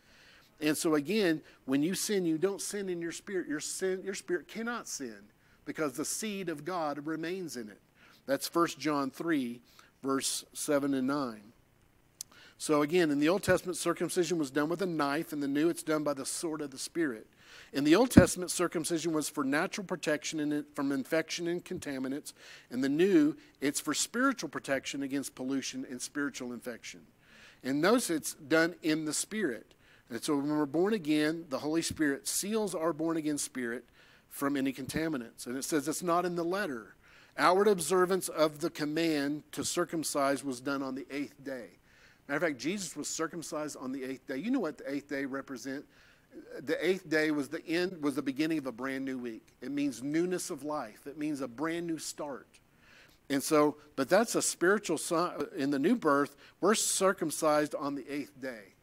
Speaker 4: And so again, when you sin, you don't sin in your spirit. Your sin, your spirit cannot sin because the seed of God remains in it. That's 1 John 3, verse 7 and 9. So again, in the Old Testament, circumcision was done with a knife. In the New, it's done by the sword of the Spirit. In the Old Testament, circumcision was for natural protection in- from infection and contaminants. In the New, it's for spiritual protection against pollution and spiritual infection. And notice it's done in the Spirit. And so when we're born again, the Holy Spirit seals our born again spirit from any contaminants. And it says it's not in the letter. Outward observance of the command to circumcise was done on the eighth day. Matter of fact, Jesus was circumcised on the eighth day. You know what the eighth day represent? The eighth day was the end, was the beginning of a brand new week. It means newness of life. It means a brand new start. And so, but that's a spiritual sign. In the new birth, we're circumcised on the eighth day.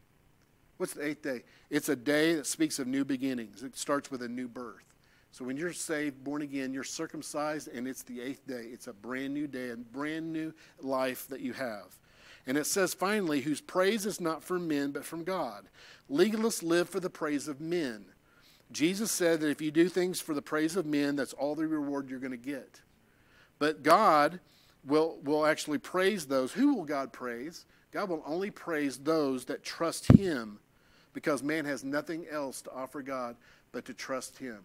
Speaker 4: What's the eighth day? It's a day that speaks of new beginnings. It starts with a new birth. So when you're saved, born again, you're circumcised, and it's the eighth day. It's a brand new day, a brand new life that you have. And it says finally, whose praise is not from men, but from God. Legalists live for the praise of men. Jesus said that if you do things for the praise of men, that's all the reward you're going to get. But God will, will actually praise those. Who will God praise? God will only praise those that trust Him because man has nothing else to offer God but to trust Him.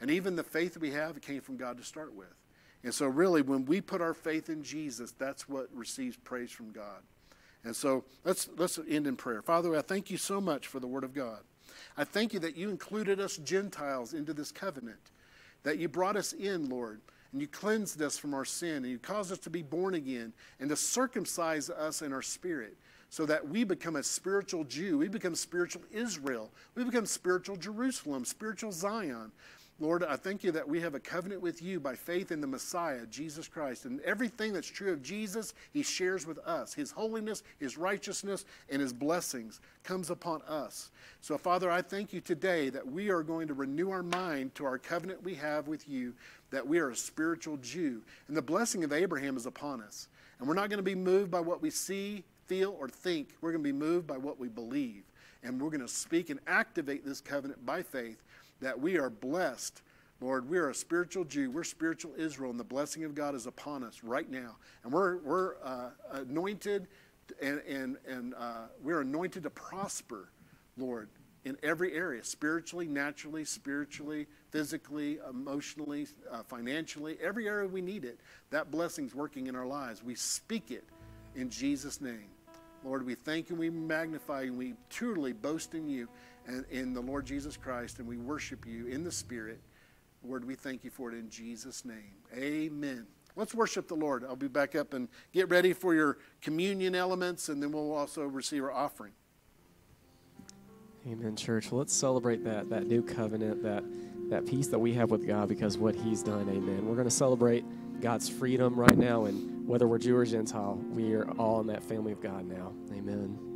Speaker 4: And even the faith we have it came from God to start with. And so, really, when we put our faith in Jesus, that's what receives praise from God. And so, let's, let's end in prayer. Father, I thank you so much for the Word of God. I thank you that you included us Gentiles into this covenant, that you brought us in, Lord, and you cleansed us from our sin, and you caused us to be born again, and to circumcise us in our spirit so that we become a spiritual Jew. We become spiritual Israel. We become spiritual Jerusalem, spiritual Zion. Lord, I thank you that we have a covenant with you by faith in the Messiah, Jesus Christ. And everything that's true of Jesus, he shares with us. His holiness, his righteousness, and his blessings comes upon us. So, Father, I thank you today that we are going to renew our mind to our covenant we have with you, that we are a spiritual Jew. And the blessing of Abraham is upon us. And we're not going to be moved by what we see, feel, or think. We're going to be moved by what we believe. And we're going to speak and activate this covenant by faith that we are blessed. Lord, we are a spiritual Jew. We're spiritual Israel, and the blessing of God is upon us right now. And we're, we're uh, anointed and, and, and uh, we're anointed to prosper, Lord, in every area spiritually, naturally, spiritually, physically, emotionally, uh, financially, every area we need it. That blessing's working in our lives. We speak it in Jesus' name. Lord, we thank you, we magnify you, we truly boast in you and in the Lord Jesus Christ, and we worship you in the Spirit. Lord, we thank you for it in Jesus' name. Amen. Let's worship the Lord. I'll be back up and get ready for your communion elements, and then we'll also receive our offering.
Speaker 2: Amen, church. Well, let's celebrate that that new covenant, that that peace that we have with God because what He's done. Amen. We're going to celebrate God's freedom right now, and whether we're Jew or Gentile, we are all in that family of God now. Amen.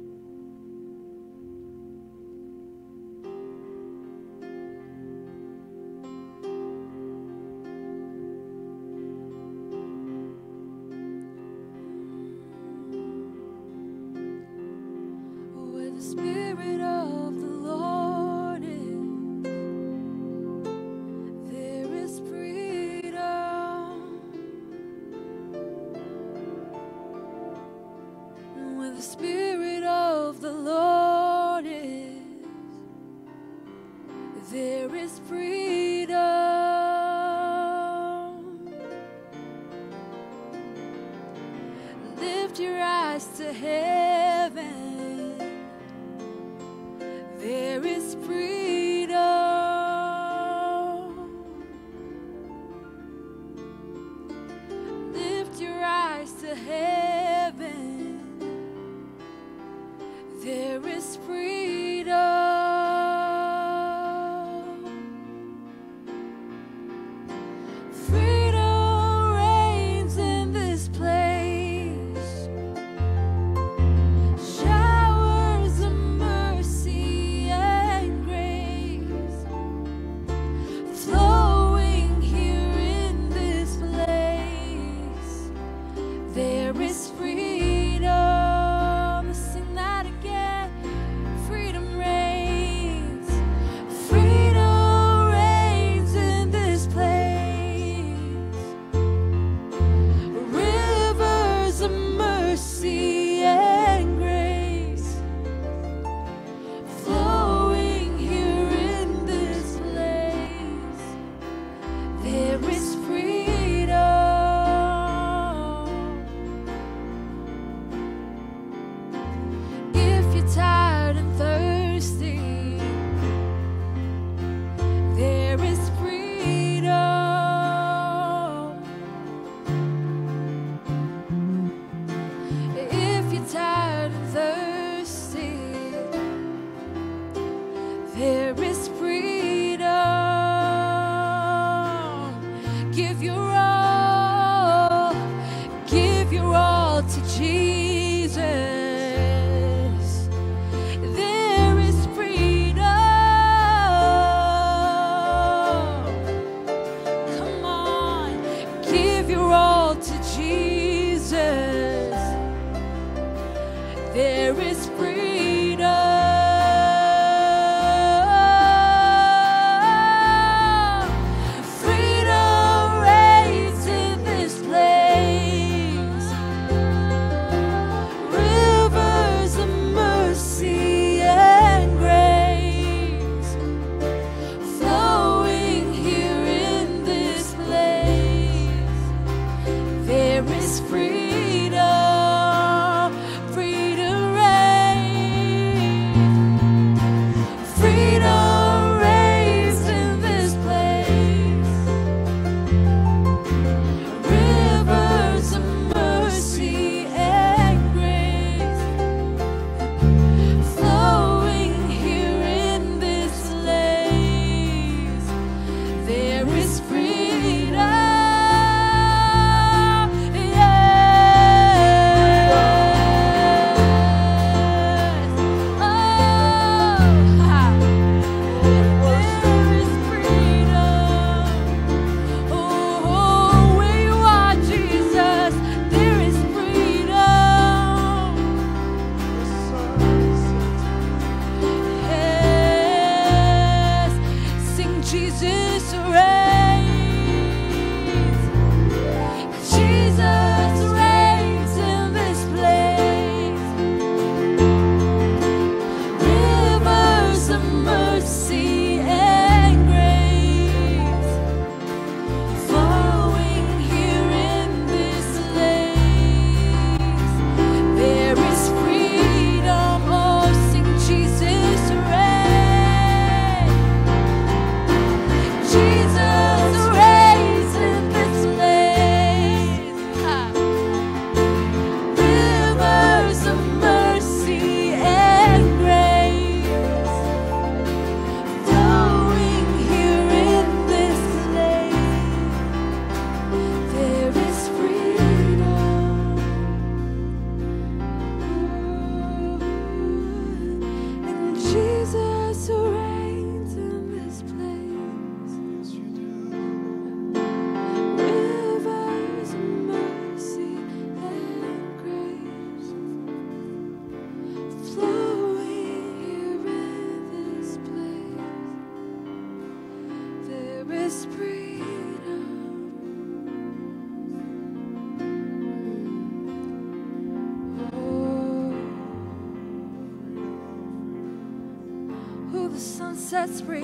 Speaker 5: desperate.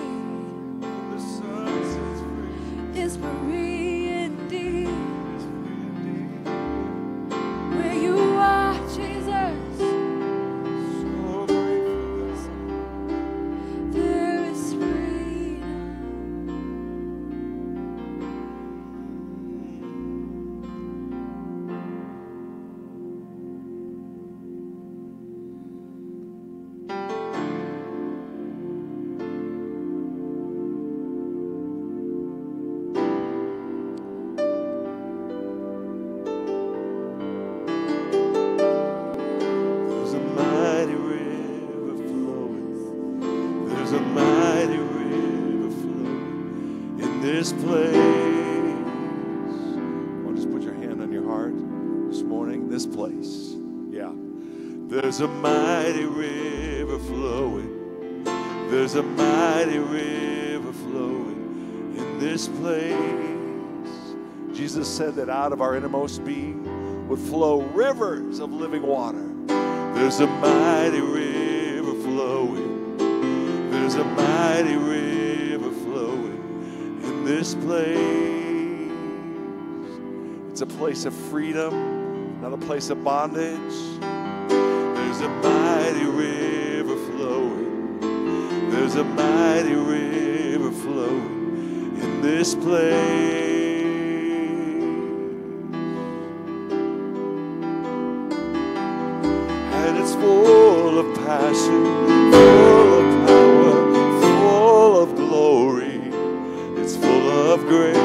Speaker 5: said that out of our innermost being would flow rivers of living water. There's a mighty river flowing. There's a mighty river flowing in this place. It's a place of freedom, not a place of bondage. There's a mighty river flowing. There's a mighty river flowing in this place. compassion, full of power, full of glory. It's full of grace.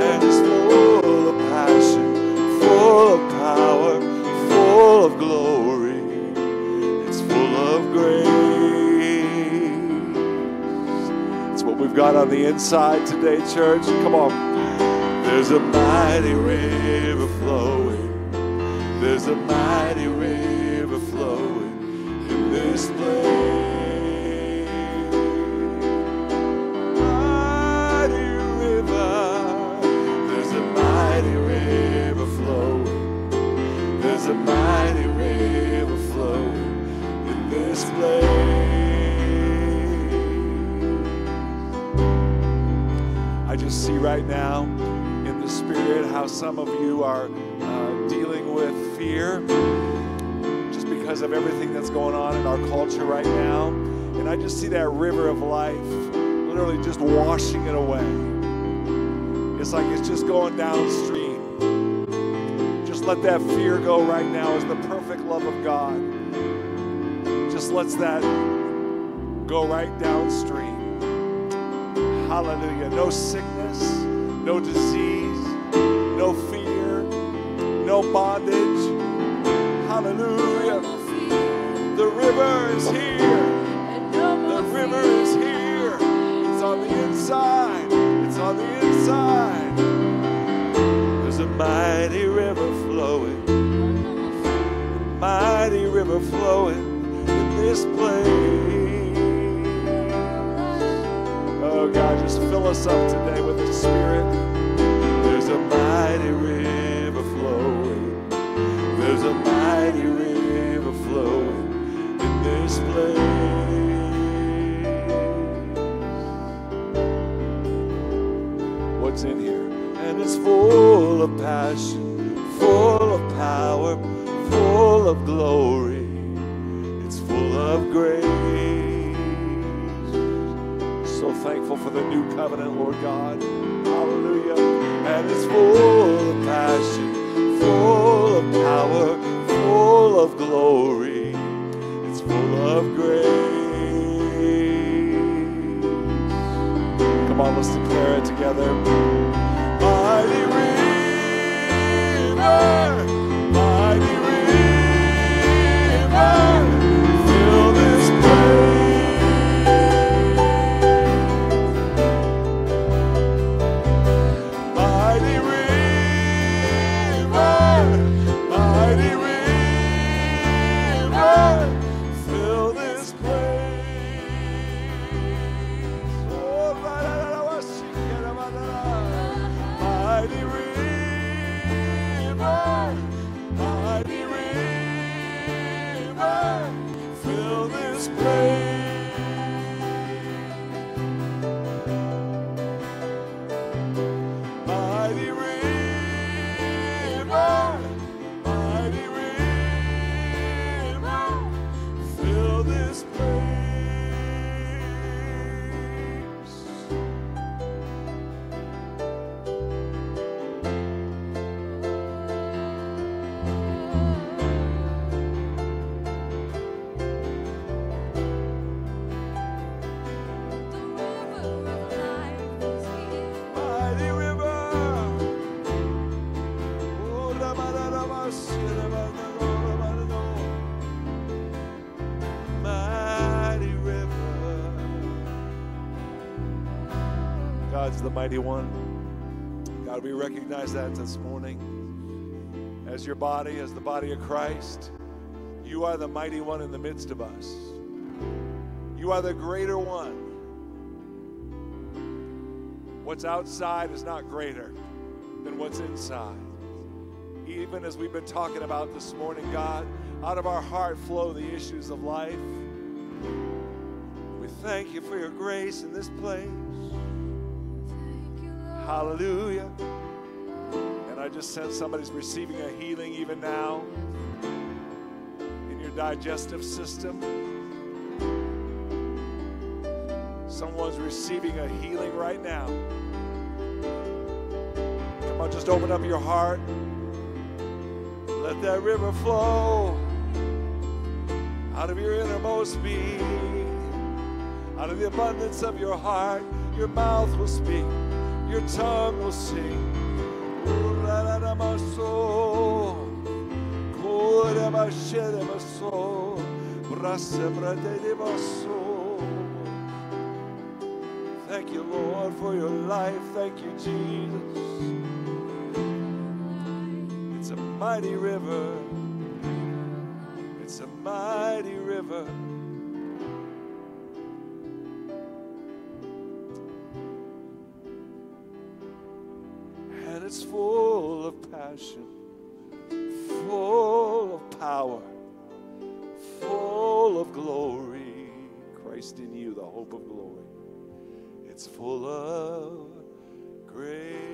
Speaker 5: And it's full of passion, full of power, full of glory. It's full of grace. It's what we've got on the inside today, church. Come on. There's a mighty river flowing. There's a mighty It's like it's just going downstream. Just let that fear go right now as the perfect love of God. Just lets that go right downstream. Hallelujah. No sickness, no disease, no fear, no bondage. Hallelujah. The river is here. Mighty river flowing in this place. Oh God, just fill us up today with the Spirit. There's a mighty river flowing. There's a mighty river flowing in this place. What's in here? And it's full of passion, full of power, full of glory. For the new covenant, Lord God. Hallelujah. And it's full of passion, full of power, full of glory. It's full of grace. God's the mighty one. God, we recognize that this morning. As your body, as the body of Christ, you are the mighty one in the midst of us. You are the greater one. What's outside is not greater than what's inside. Even as we've been talking about this morning, God, out of our heart flow the issues of life. We thank you for your grace in this place. Hallelujah. And I just sense somebody's receiving a healing even now in your digestive system. Someone's receiving a healing right now. Come on, just open up your heart. Let that river flow out of your innermost being. Out of the abundance of your heart, your mouth will speak, your tongue will sing. Thank you, Lord, for your life. Thank you, Jesus. It's a mighty river. It's a mighty river. compassion, full of power, full of glory. Christ in you, the hope of glory. It's full of grace.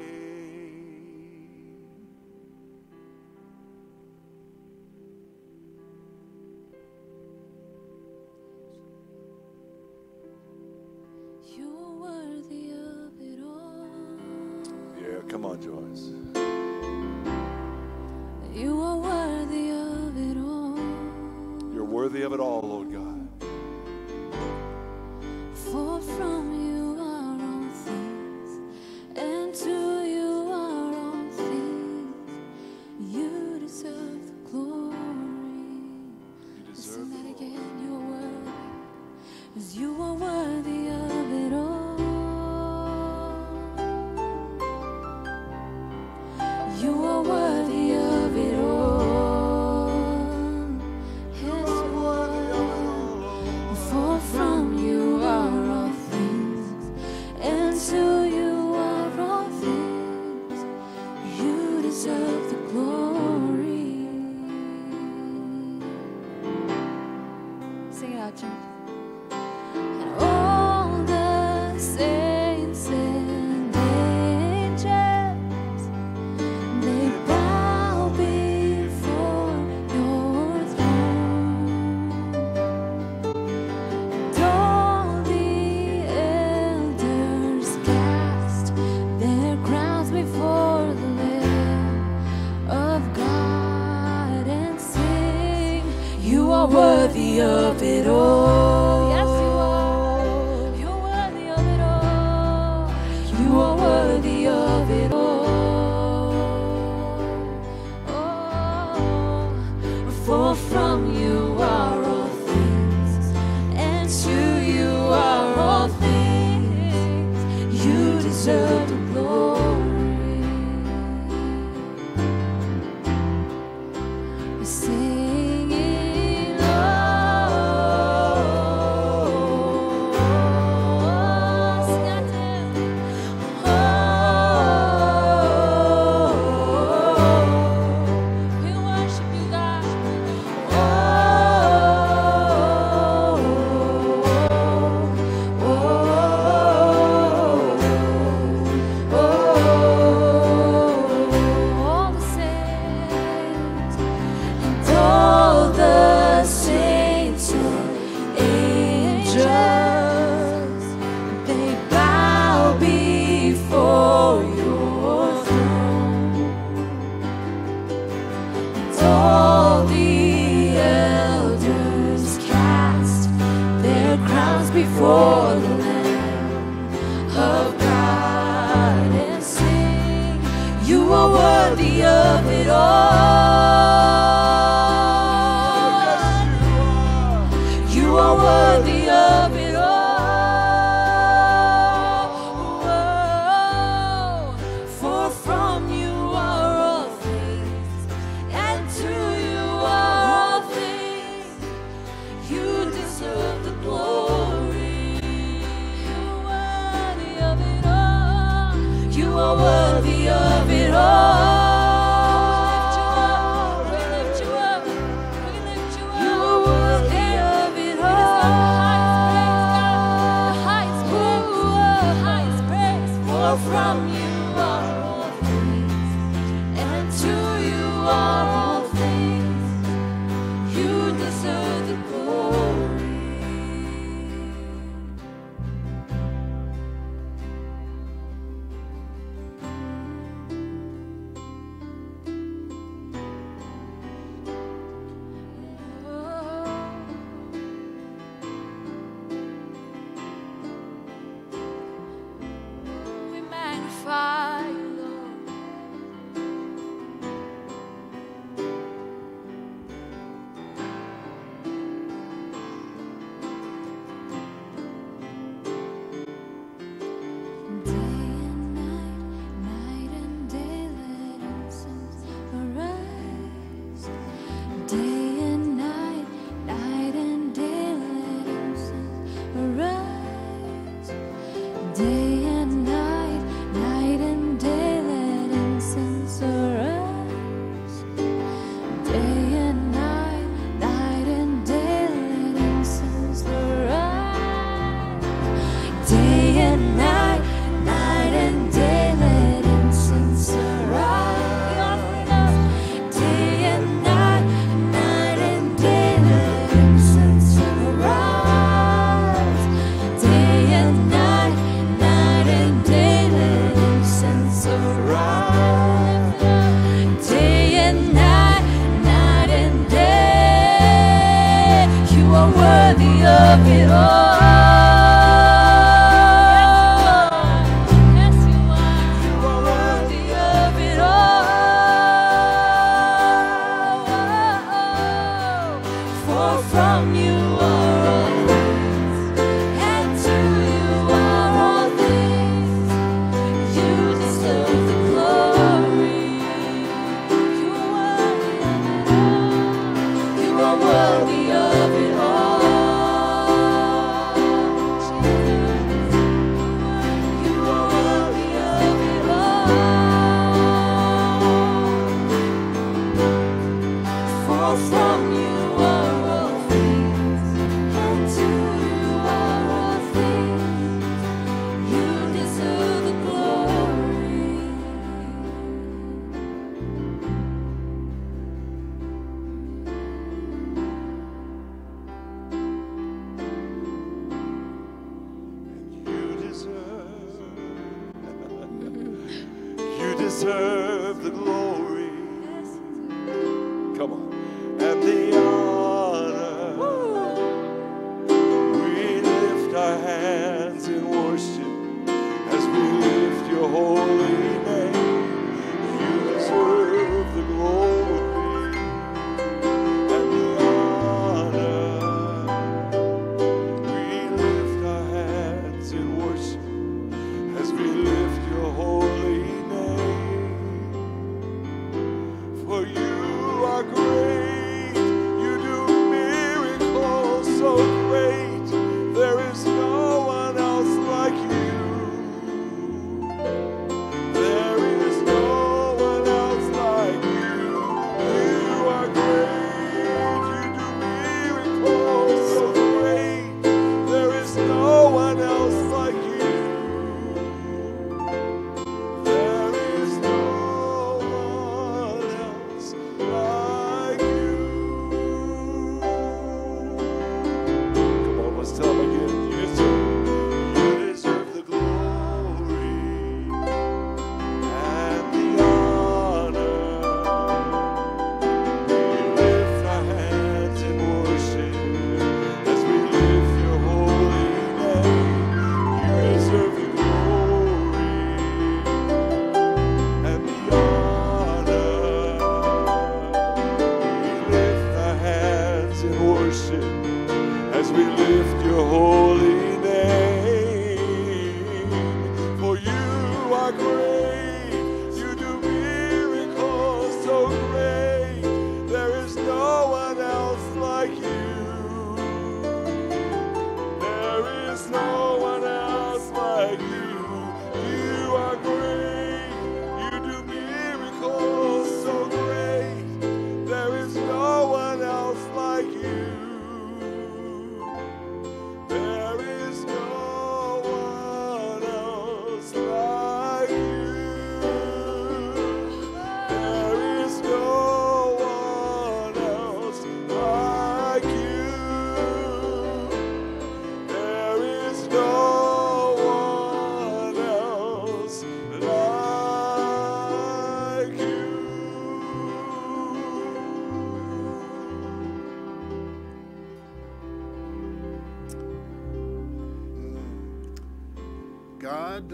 Speaker 2: Cause you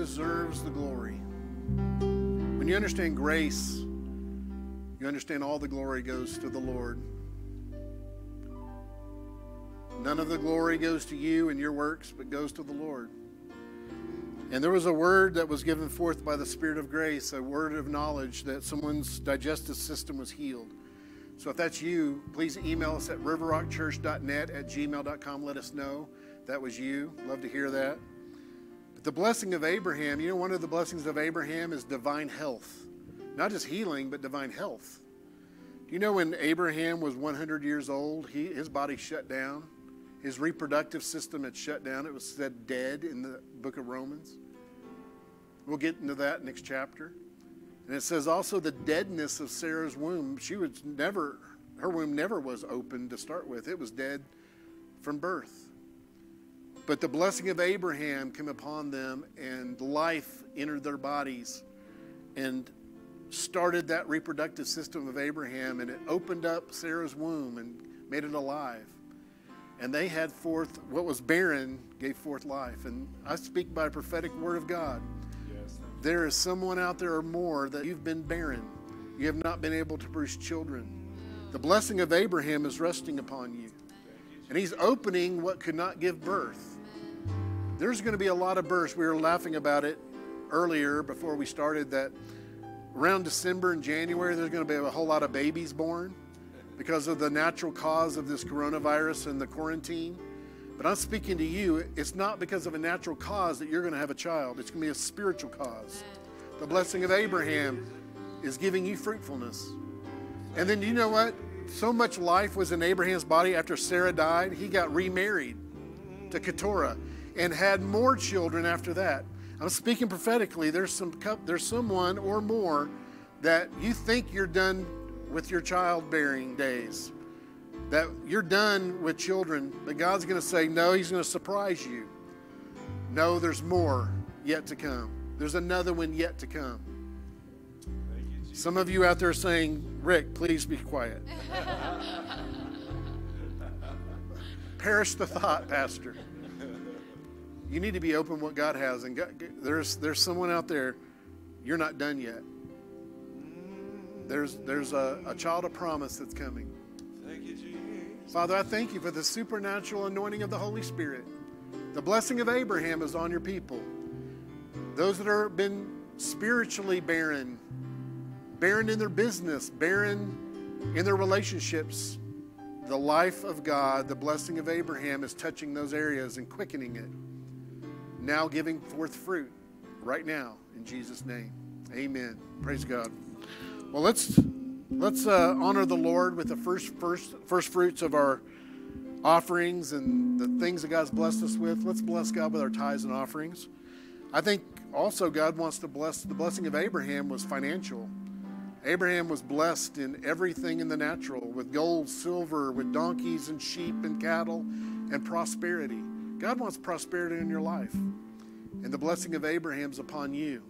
Speaker 4: deserves the glory. When you understand grace, you understand all the glory goes to the Lord. None of the glory goes to you and your works, but goes to the Lord. And there was a word that was given forth by the Spirit of grace, a word of knowledge that someone's digestive system was healed. So if that's you, please email us at riverrockchurch.net at gmail.com. Let us know that was you. Love to hear that. The blessing of Abraham, you know, one of the blessings of Abraham is divine health. Not just healing, but divine health. Do you know when Abraham was 100 years old, he, his body shut down? His reproductive system had shut down. It was said dead in the book of Romans. We'll get into that next chapter. And it says also the deadness of Sarah's womb. She was never, her womb never was open to start with. It was dead from birth. But the blessing of Abraham came upon them, and life entered their bodies and started that reproductive system of Abraham, and it opened up Sarah's womb and made it alive. and they had forth what was barren, gave forth life. And I speak by a prophetic word of God. There is someone out there or more that you've been barren. You have not been able to produce children. The blessing of Abraham is resting upon you. And he's opening what could not give birth. There's going to be a lot of births. We were laughing about it earlier before we started that around December and January, there's going to be a whole lot of babies born because of the natural cause of this coronavirus and the quarantine. But I'm speaking to you, it's not because of a natural cause that you're going to have a child, it's going to be a spiritual cause. The blessing of Abraham is giving you fruitfulness. And then you know what? So much life was in Abraham's body after Sarah died, he got remarried to Keturah and had more children after that. I'm speaking prophetically. There's some there's someone or more that you think you're done with your childbearing days. That you're done with children, but God's going to say no, he's going to surprise you. No, there's more yet to come. There's another one yet to come. Some of you out there saying, Rick, please be quiet. Perish the thought, Pastor. You need to be open what God has, and God, there's there's someone out there. You're not done yet. There's there's a, a child of promise that's coming.
Speaker 5: Thank you, Jesus.
Speaker 4: Father, I thank you for the supernatural anointing of the Holy Spirit. The blessing of Abraham is on your people. Those that are been spiritually barren, barren in their business, barren in their relationships, the life of God, the blessing of Abraham is touching those areas and quickening it. Now giving forth fruit right now in Jesus' name. Amen. Praise God. Well, let's let's uh, honor the Lord with the first first first fruits of our offerings and the things that God's blessed us with. Let's bless God with our tithes and offerings. I think also God wants to bless the blessing of Abraham was financial. Abraham was blessed in everything in the natural with gold, silver, with donkeys and sheep and cattle and prosperity. God wants prosperity in your life. And the blessing of Abraham's upon you.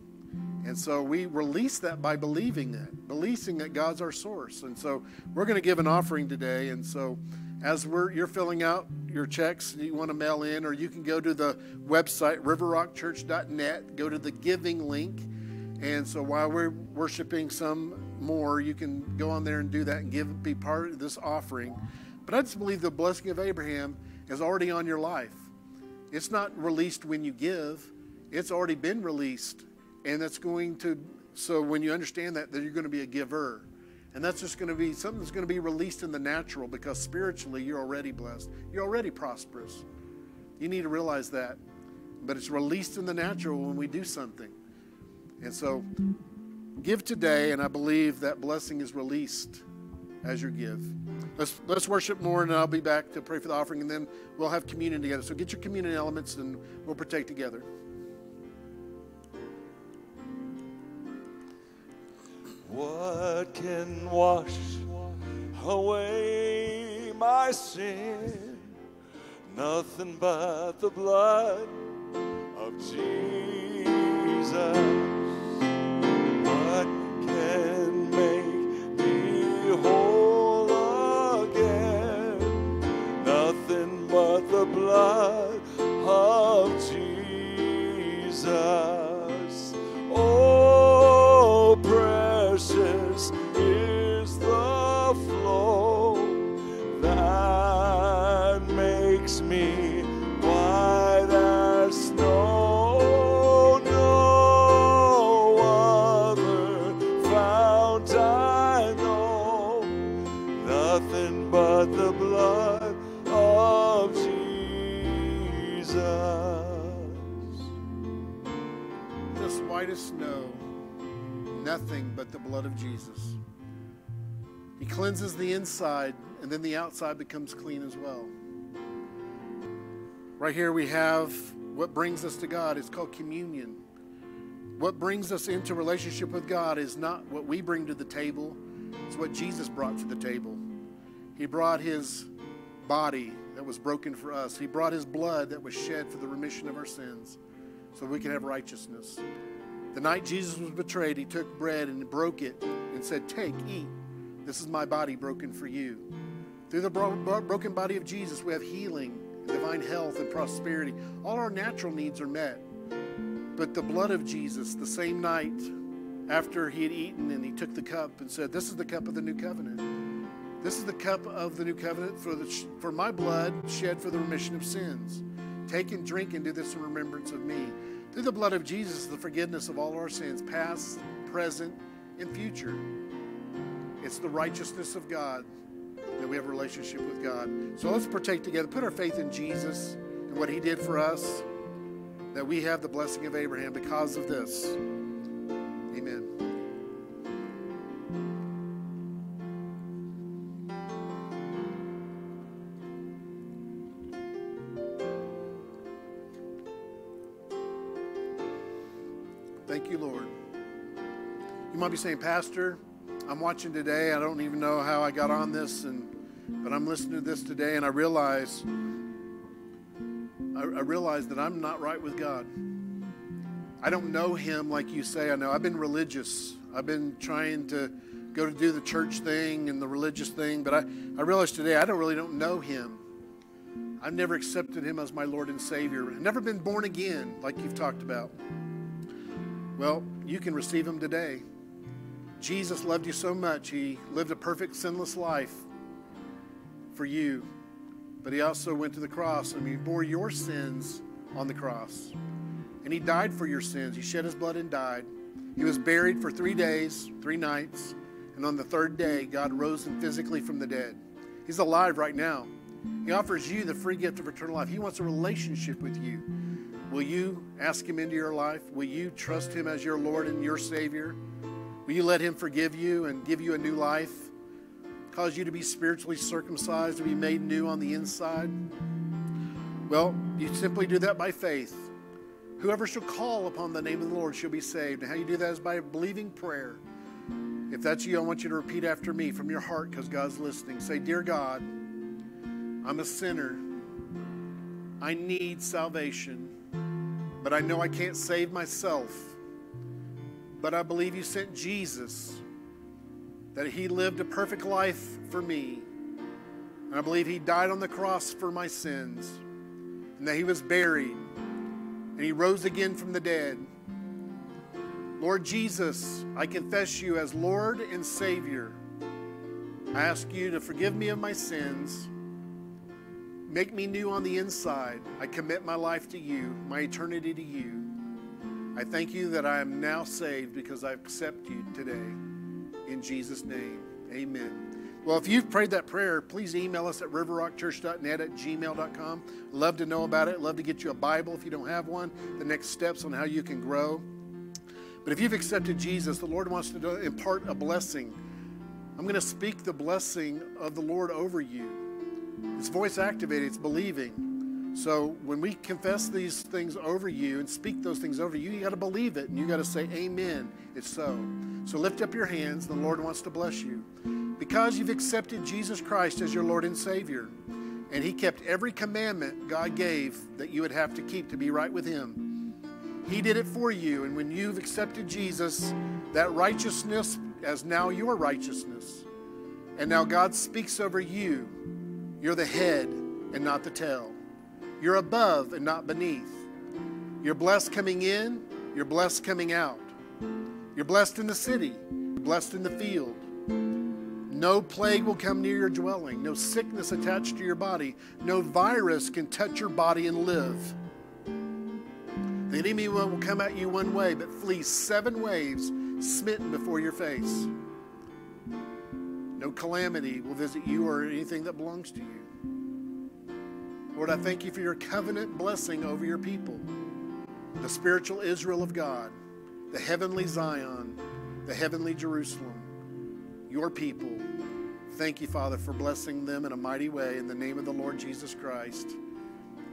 Speaker 4: And so we release that by believing that, believing that God's our source. And so we're going to give an offering today. And so as we're you're filling out your checks you want to mail in, or you can go to the website riverrockchurch.net, go to the giving link. And so while we're worshiping some more, you can go on there and do that and give be part of this offering. But I just believe the blessing of Abraham is already on your life. It's not released when you give. It's already been released and that's going to so when you understand that that you're going to be a giver. And that's just going to be something that's going to be released in the natural because spiritually you're already blessed. You're already prosperous. You need to realize that. But it's released in the natural when we do something. And so give today and i believe that blessing is released as you give let's let's worship more and i'll be back to pray for the offering and then we'll have communion together so get your communion elements and we'll partake together
Speaker 5: What can wash away my sin? Nothing but the blood of Jesus. What can whole again? Nothing but the blood of Jesus. Oh, nothing but the blood of Jesus.
Speaker 4: He cleanses the inside, and then the outside becomes clean as well. Right here, we have what brings us to God. It's called communion. What brings us into relationship with God is not what we bring to the table, it's what Jesus brought to the table. He brought his body that was broken for us, he brought his blood that was shed for the remission of our sins so we can have righteousness. The night Jesus was betrayed, he took bread and broke it and said, Take, eat. This is my body broken for you. Through the bro- bro- broken body of Jesus, we have healing, divine health, and prosperity. All our natural needs are met. But the blood of Jesus, the same night after he had eaten and he took the cup and said, This is the cup of the new covenant. This is the cup of the new covenant for, the, for my blood shed for the remission of sins. Take and drink and do this in remembrance of me. Through the blood of Jesus, the forgiveness of all our sins, past, present, and future. It's the righteousness of God that we have a relationship with God. So let's partake together. Put our faith in Jesus and what he did for us, that we have the blessing of Abraham because of this. Amen. Be saying, Pastor, I'm watching today. I don't even know how I got on this, and but I'm listening to this today, and I realize I, I realize that I'm not right with God. I don't know Him like you say I know. I've been religious. I've been trying to go to do the church thing and the religious thing, but I, I realize today I don't really don't know Him. I've never accepted Him as my Lord and Savior. I've never been born again, like you've talked about. Well, you can receive Him today. Jesus loved you so much, He lived a perfect, sinless life for you. But He also went to the cross and He bore your sins on the cross. And He died for your sins. He shed His blood and died. He was buried for three days, three nights. And on the third day, God rose him physically from the dead. He's alive right now. He offers you the free gift of eternal life. He wants a relationship with you. Will you ask Him into your life? Will you trust Him as your Lord and your Savior? Will you let Him forgive you and give you a new life? Cause you to be spiritually circumcised, to be made new on the inside? Well, you simply do that by faith. Whoever shall call upon the name of the Lord shall be saved. And how you do that is by a believing prayer. If that's you, I want you to repeat after me from your heart because God's listening. Say, Dear God, I'm a sinner. I need salvation, but I know I can't save myself. But I believe you sent Jesus, that he lived a perfect life for me. And I believe he died on the cross for my sins, and that he was buried, and he rose again from the dead. Lord Jesus, I confess you as Lord and Savior. I ask you to forgive me of my sins. Make me new on the inside. I commit my life to you, my eternity to you. I thank you that I am now saved because I accept you today. In Jesus' name, amen. Well, if you've prayed that prayer, please email us at riverrockchurch.net at gmail.com. Love to know about it. Love to get you a Bible if you don't have one, the next steps on how you can grow. But if you've accepted Jesus, the Lord wants to impart a blessing. I'm going to speak the blessing of the Lord over you. It's voice activated, it's believing. So when we confess these things over you and speak those things over you, you got to believe it and you got to say, Amen. It's so. So lift up your hands. The Lord wants to bless you. Because you've accepted Jesus Christ as your Lord and Savior, and He kept every commandment God gave that you would have to keep to be right with Him. He did it for you. And when you've accepted Jesus, that righteousness as now your righteousness. And now God speaks over you. You're the head and not the tail. You're above and not beneath. You're blessed coming in, you're blessed coming out. You're blessed in the city, blessed in the field. No plague will come near your dwelling, no sickness attached to your body, no virus can touch your body and live. The enemy will come at you one way, but flee seven waves, smitten before your face. No calamity will visit you or anything that belongs to you. Lord, I thank you for your covenant blessing over your people, the spiritual Israel of God, the heavenly Zion, the heavenly Jerusalem, your people. Thank you, Father, for blessing them in a mighty way in the name of the Lord Jesus Christ.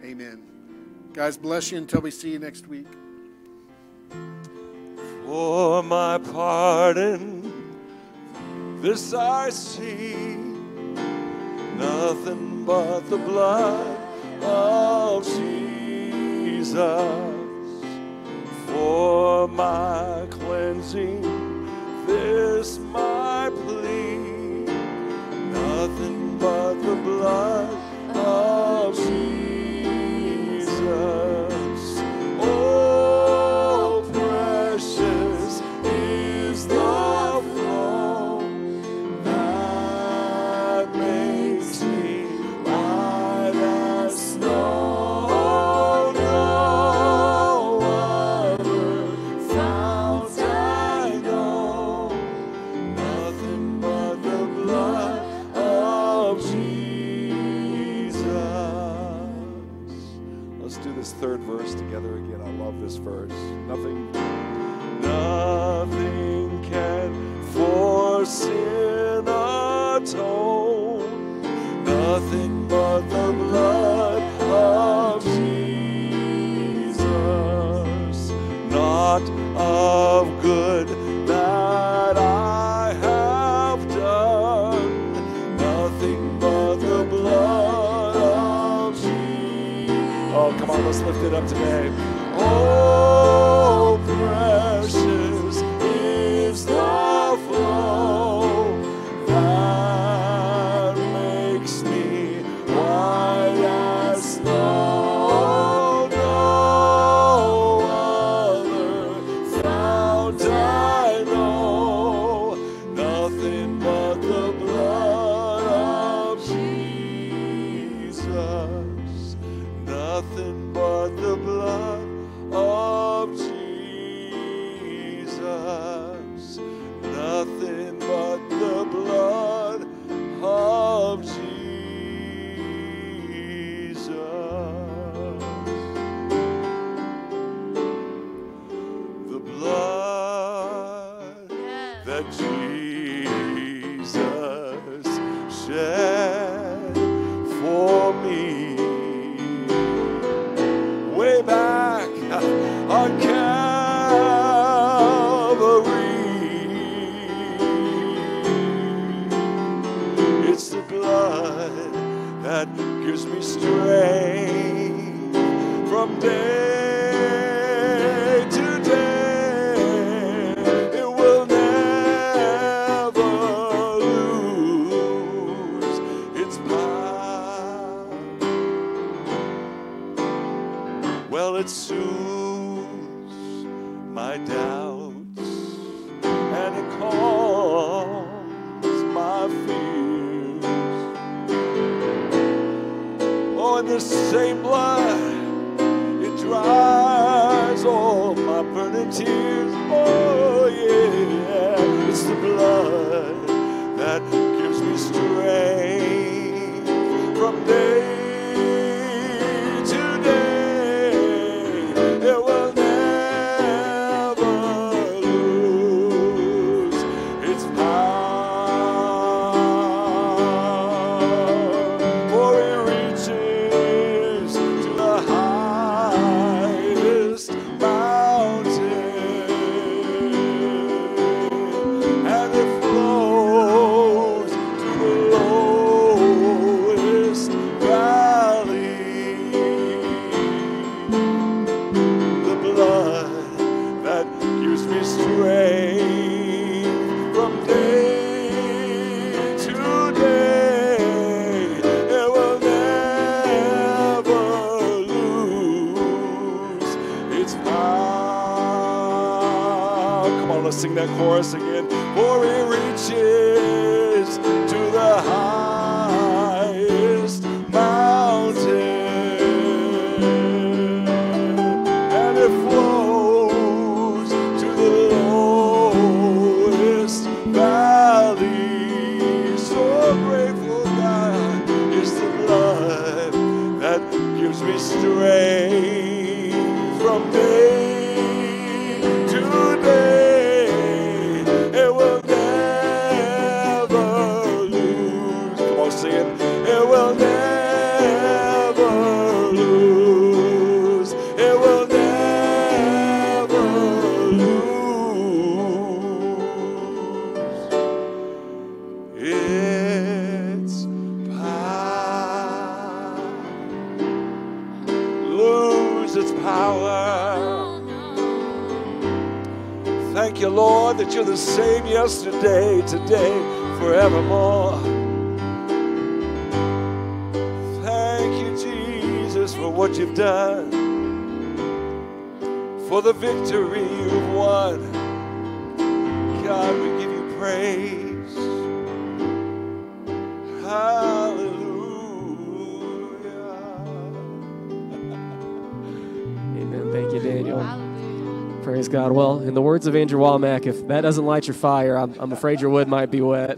Speaker 4: Amen. Guys, bless you until we see you next week.
Speaker 5: For my pardon, this I see, nothing but the blood of Jesus for my cleansing. This my plea, nothing but the blood of Jesus. Chorus again. For it reaches to the highest mountain, and it flows to the lowest valley. So grateful, God, is the blood that gives me strength from day victory you've won. God, we give you praise. Hallelujah.
Speaker 1: Amen. Thank you, Daniel. Praise God. Well, in the words of Andrew Wommack, if that doesn't light your fire, I'm, I'm afraid your wood might be wet.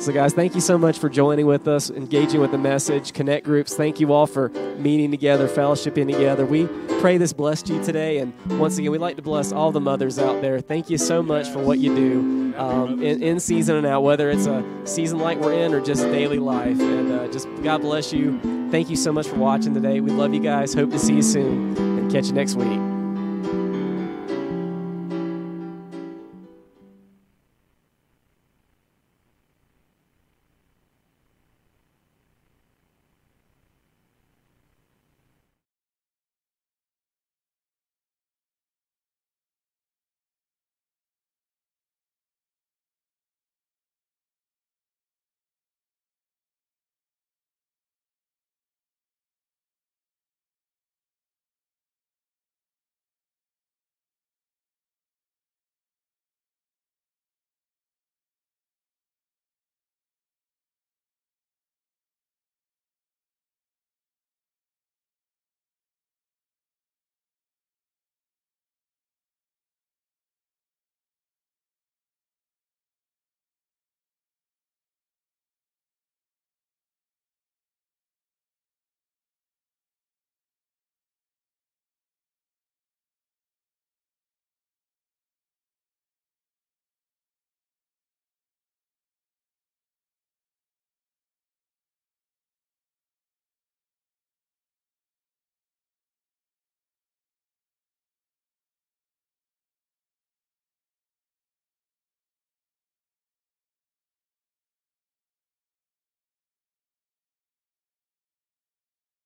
Speaker 1: So, guys, thank you so much for joining with us, engaging with the message, connect groups. Thank you all for meeting together, fellowshipping together. We pray this blessed you today. And once again, we'd like to bless all the mothers out there. Thank you so much for what you do um, in, in season and out, whether it's a season like we're in or just daily life. And uh, just God bless you. Thank you so much for watching today. We love you guys. Hope to see you soon and catch you next week.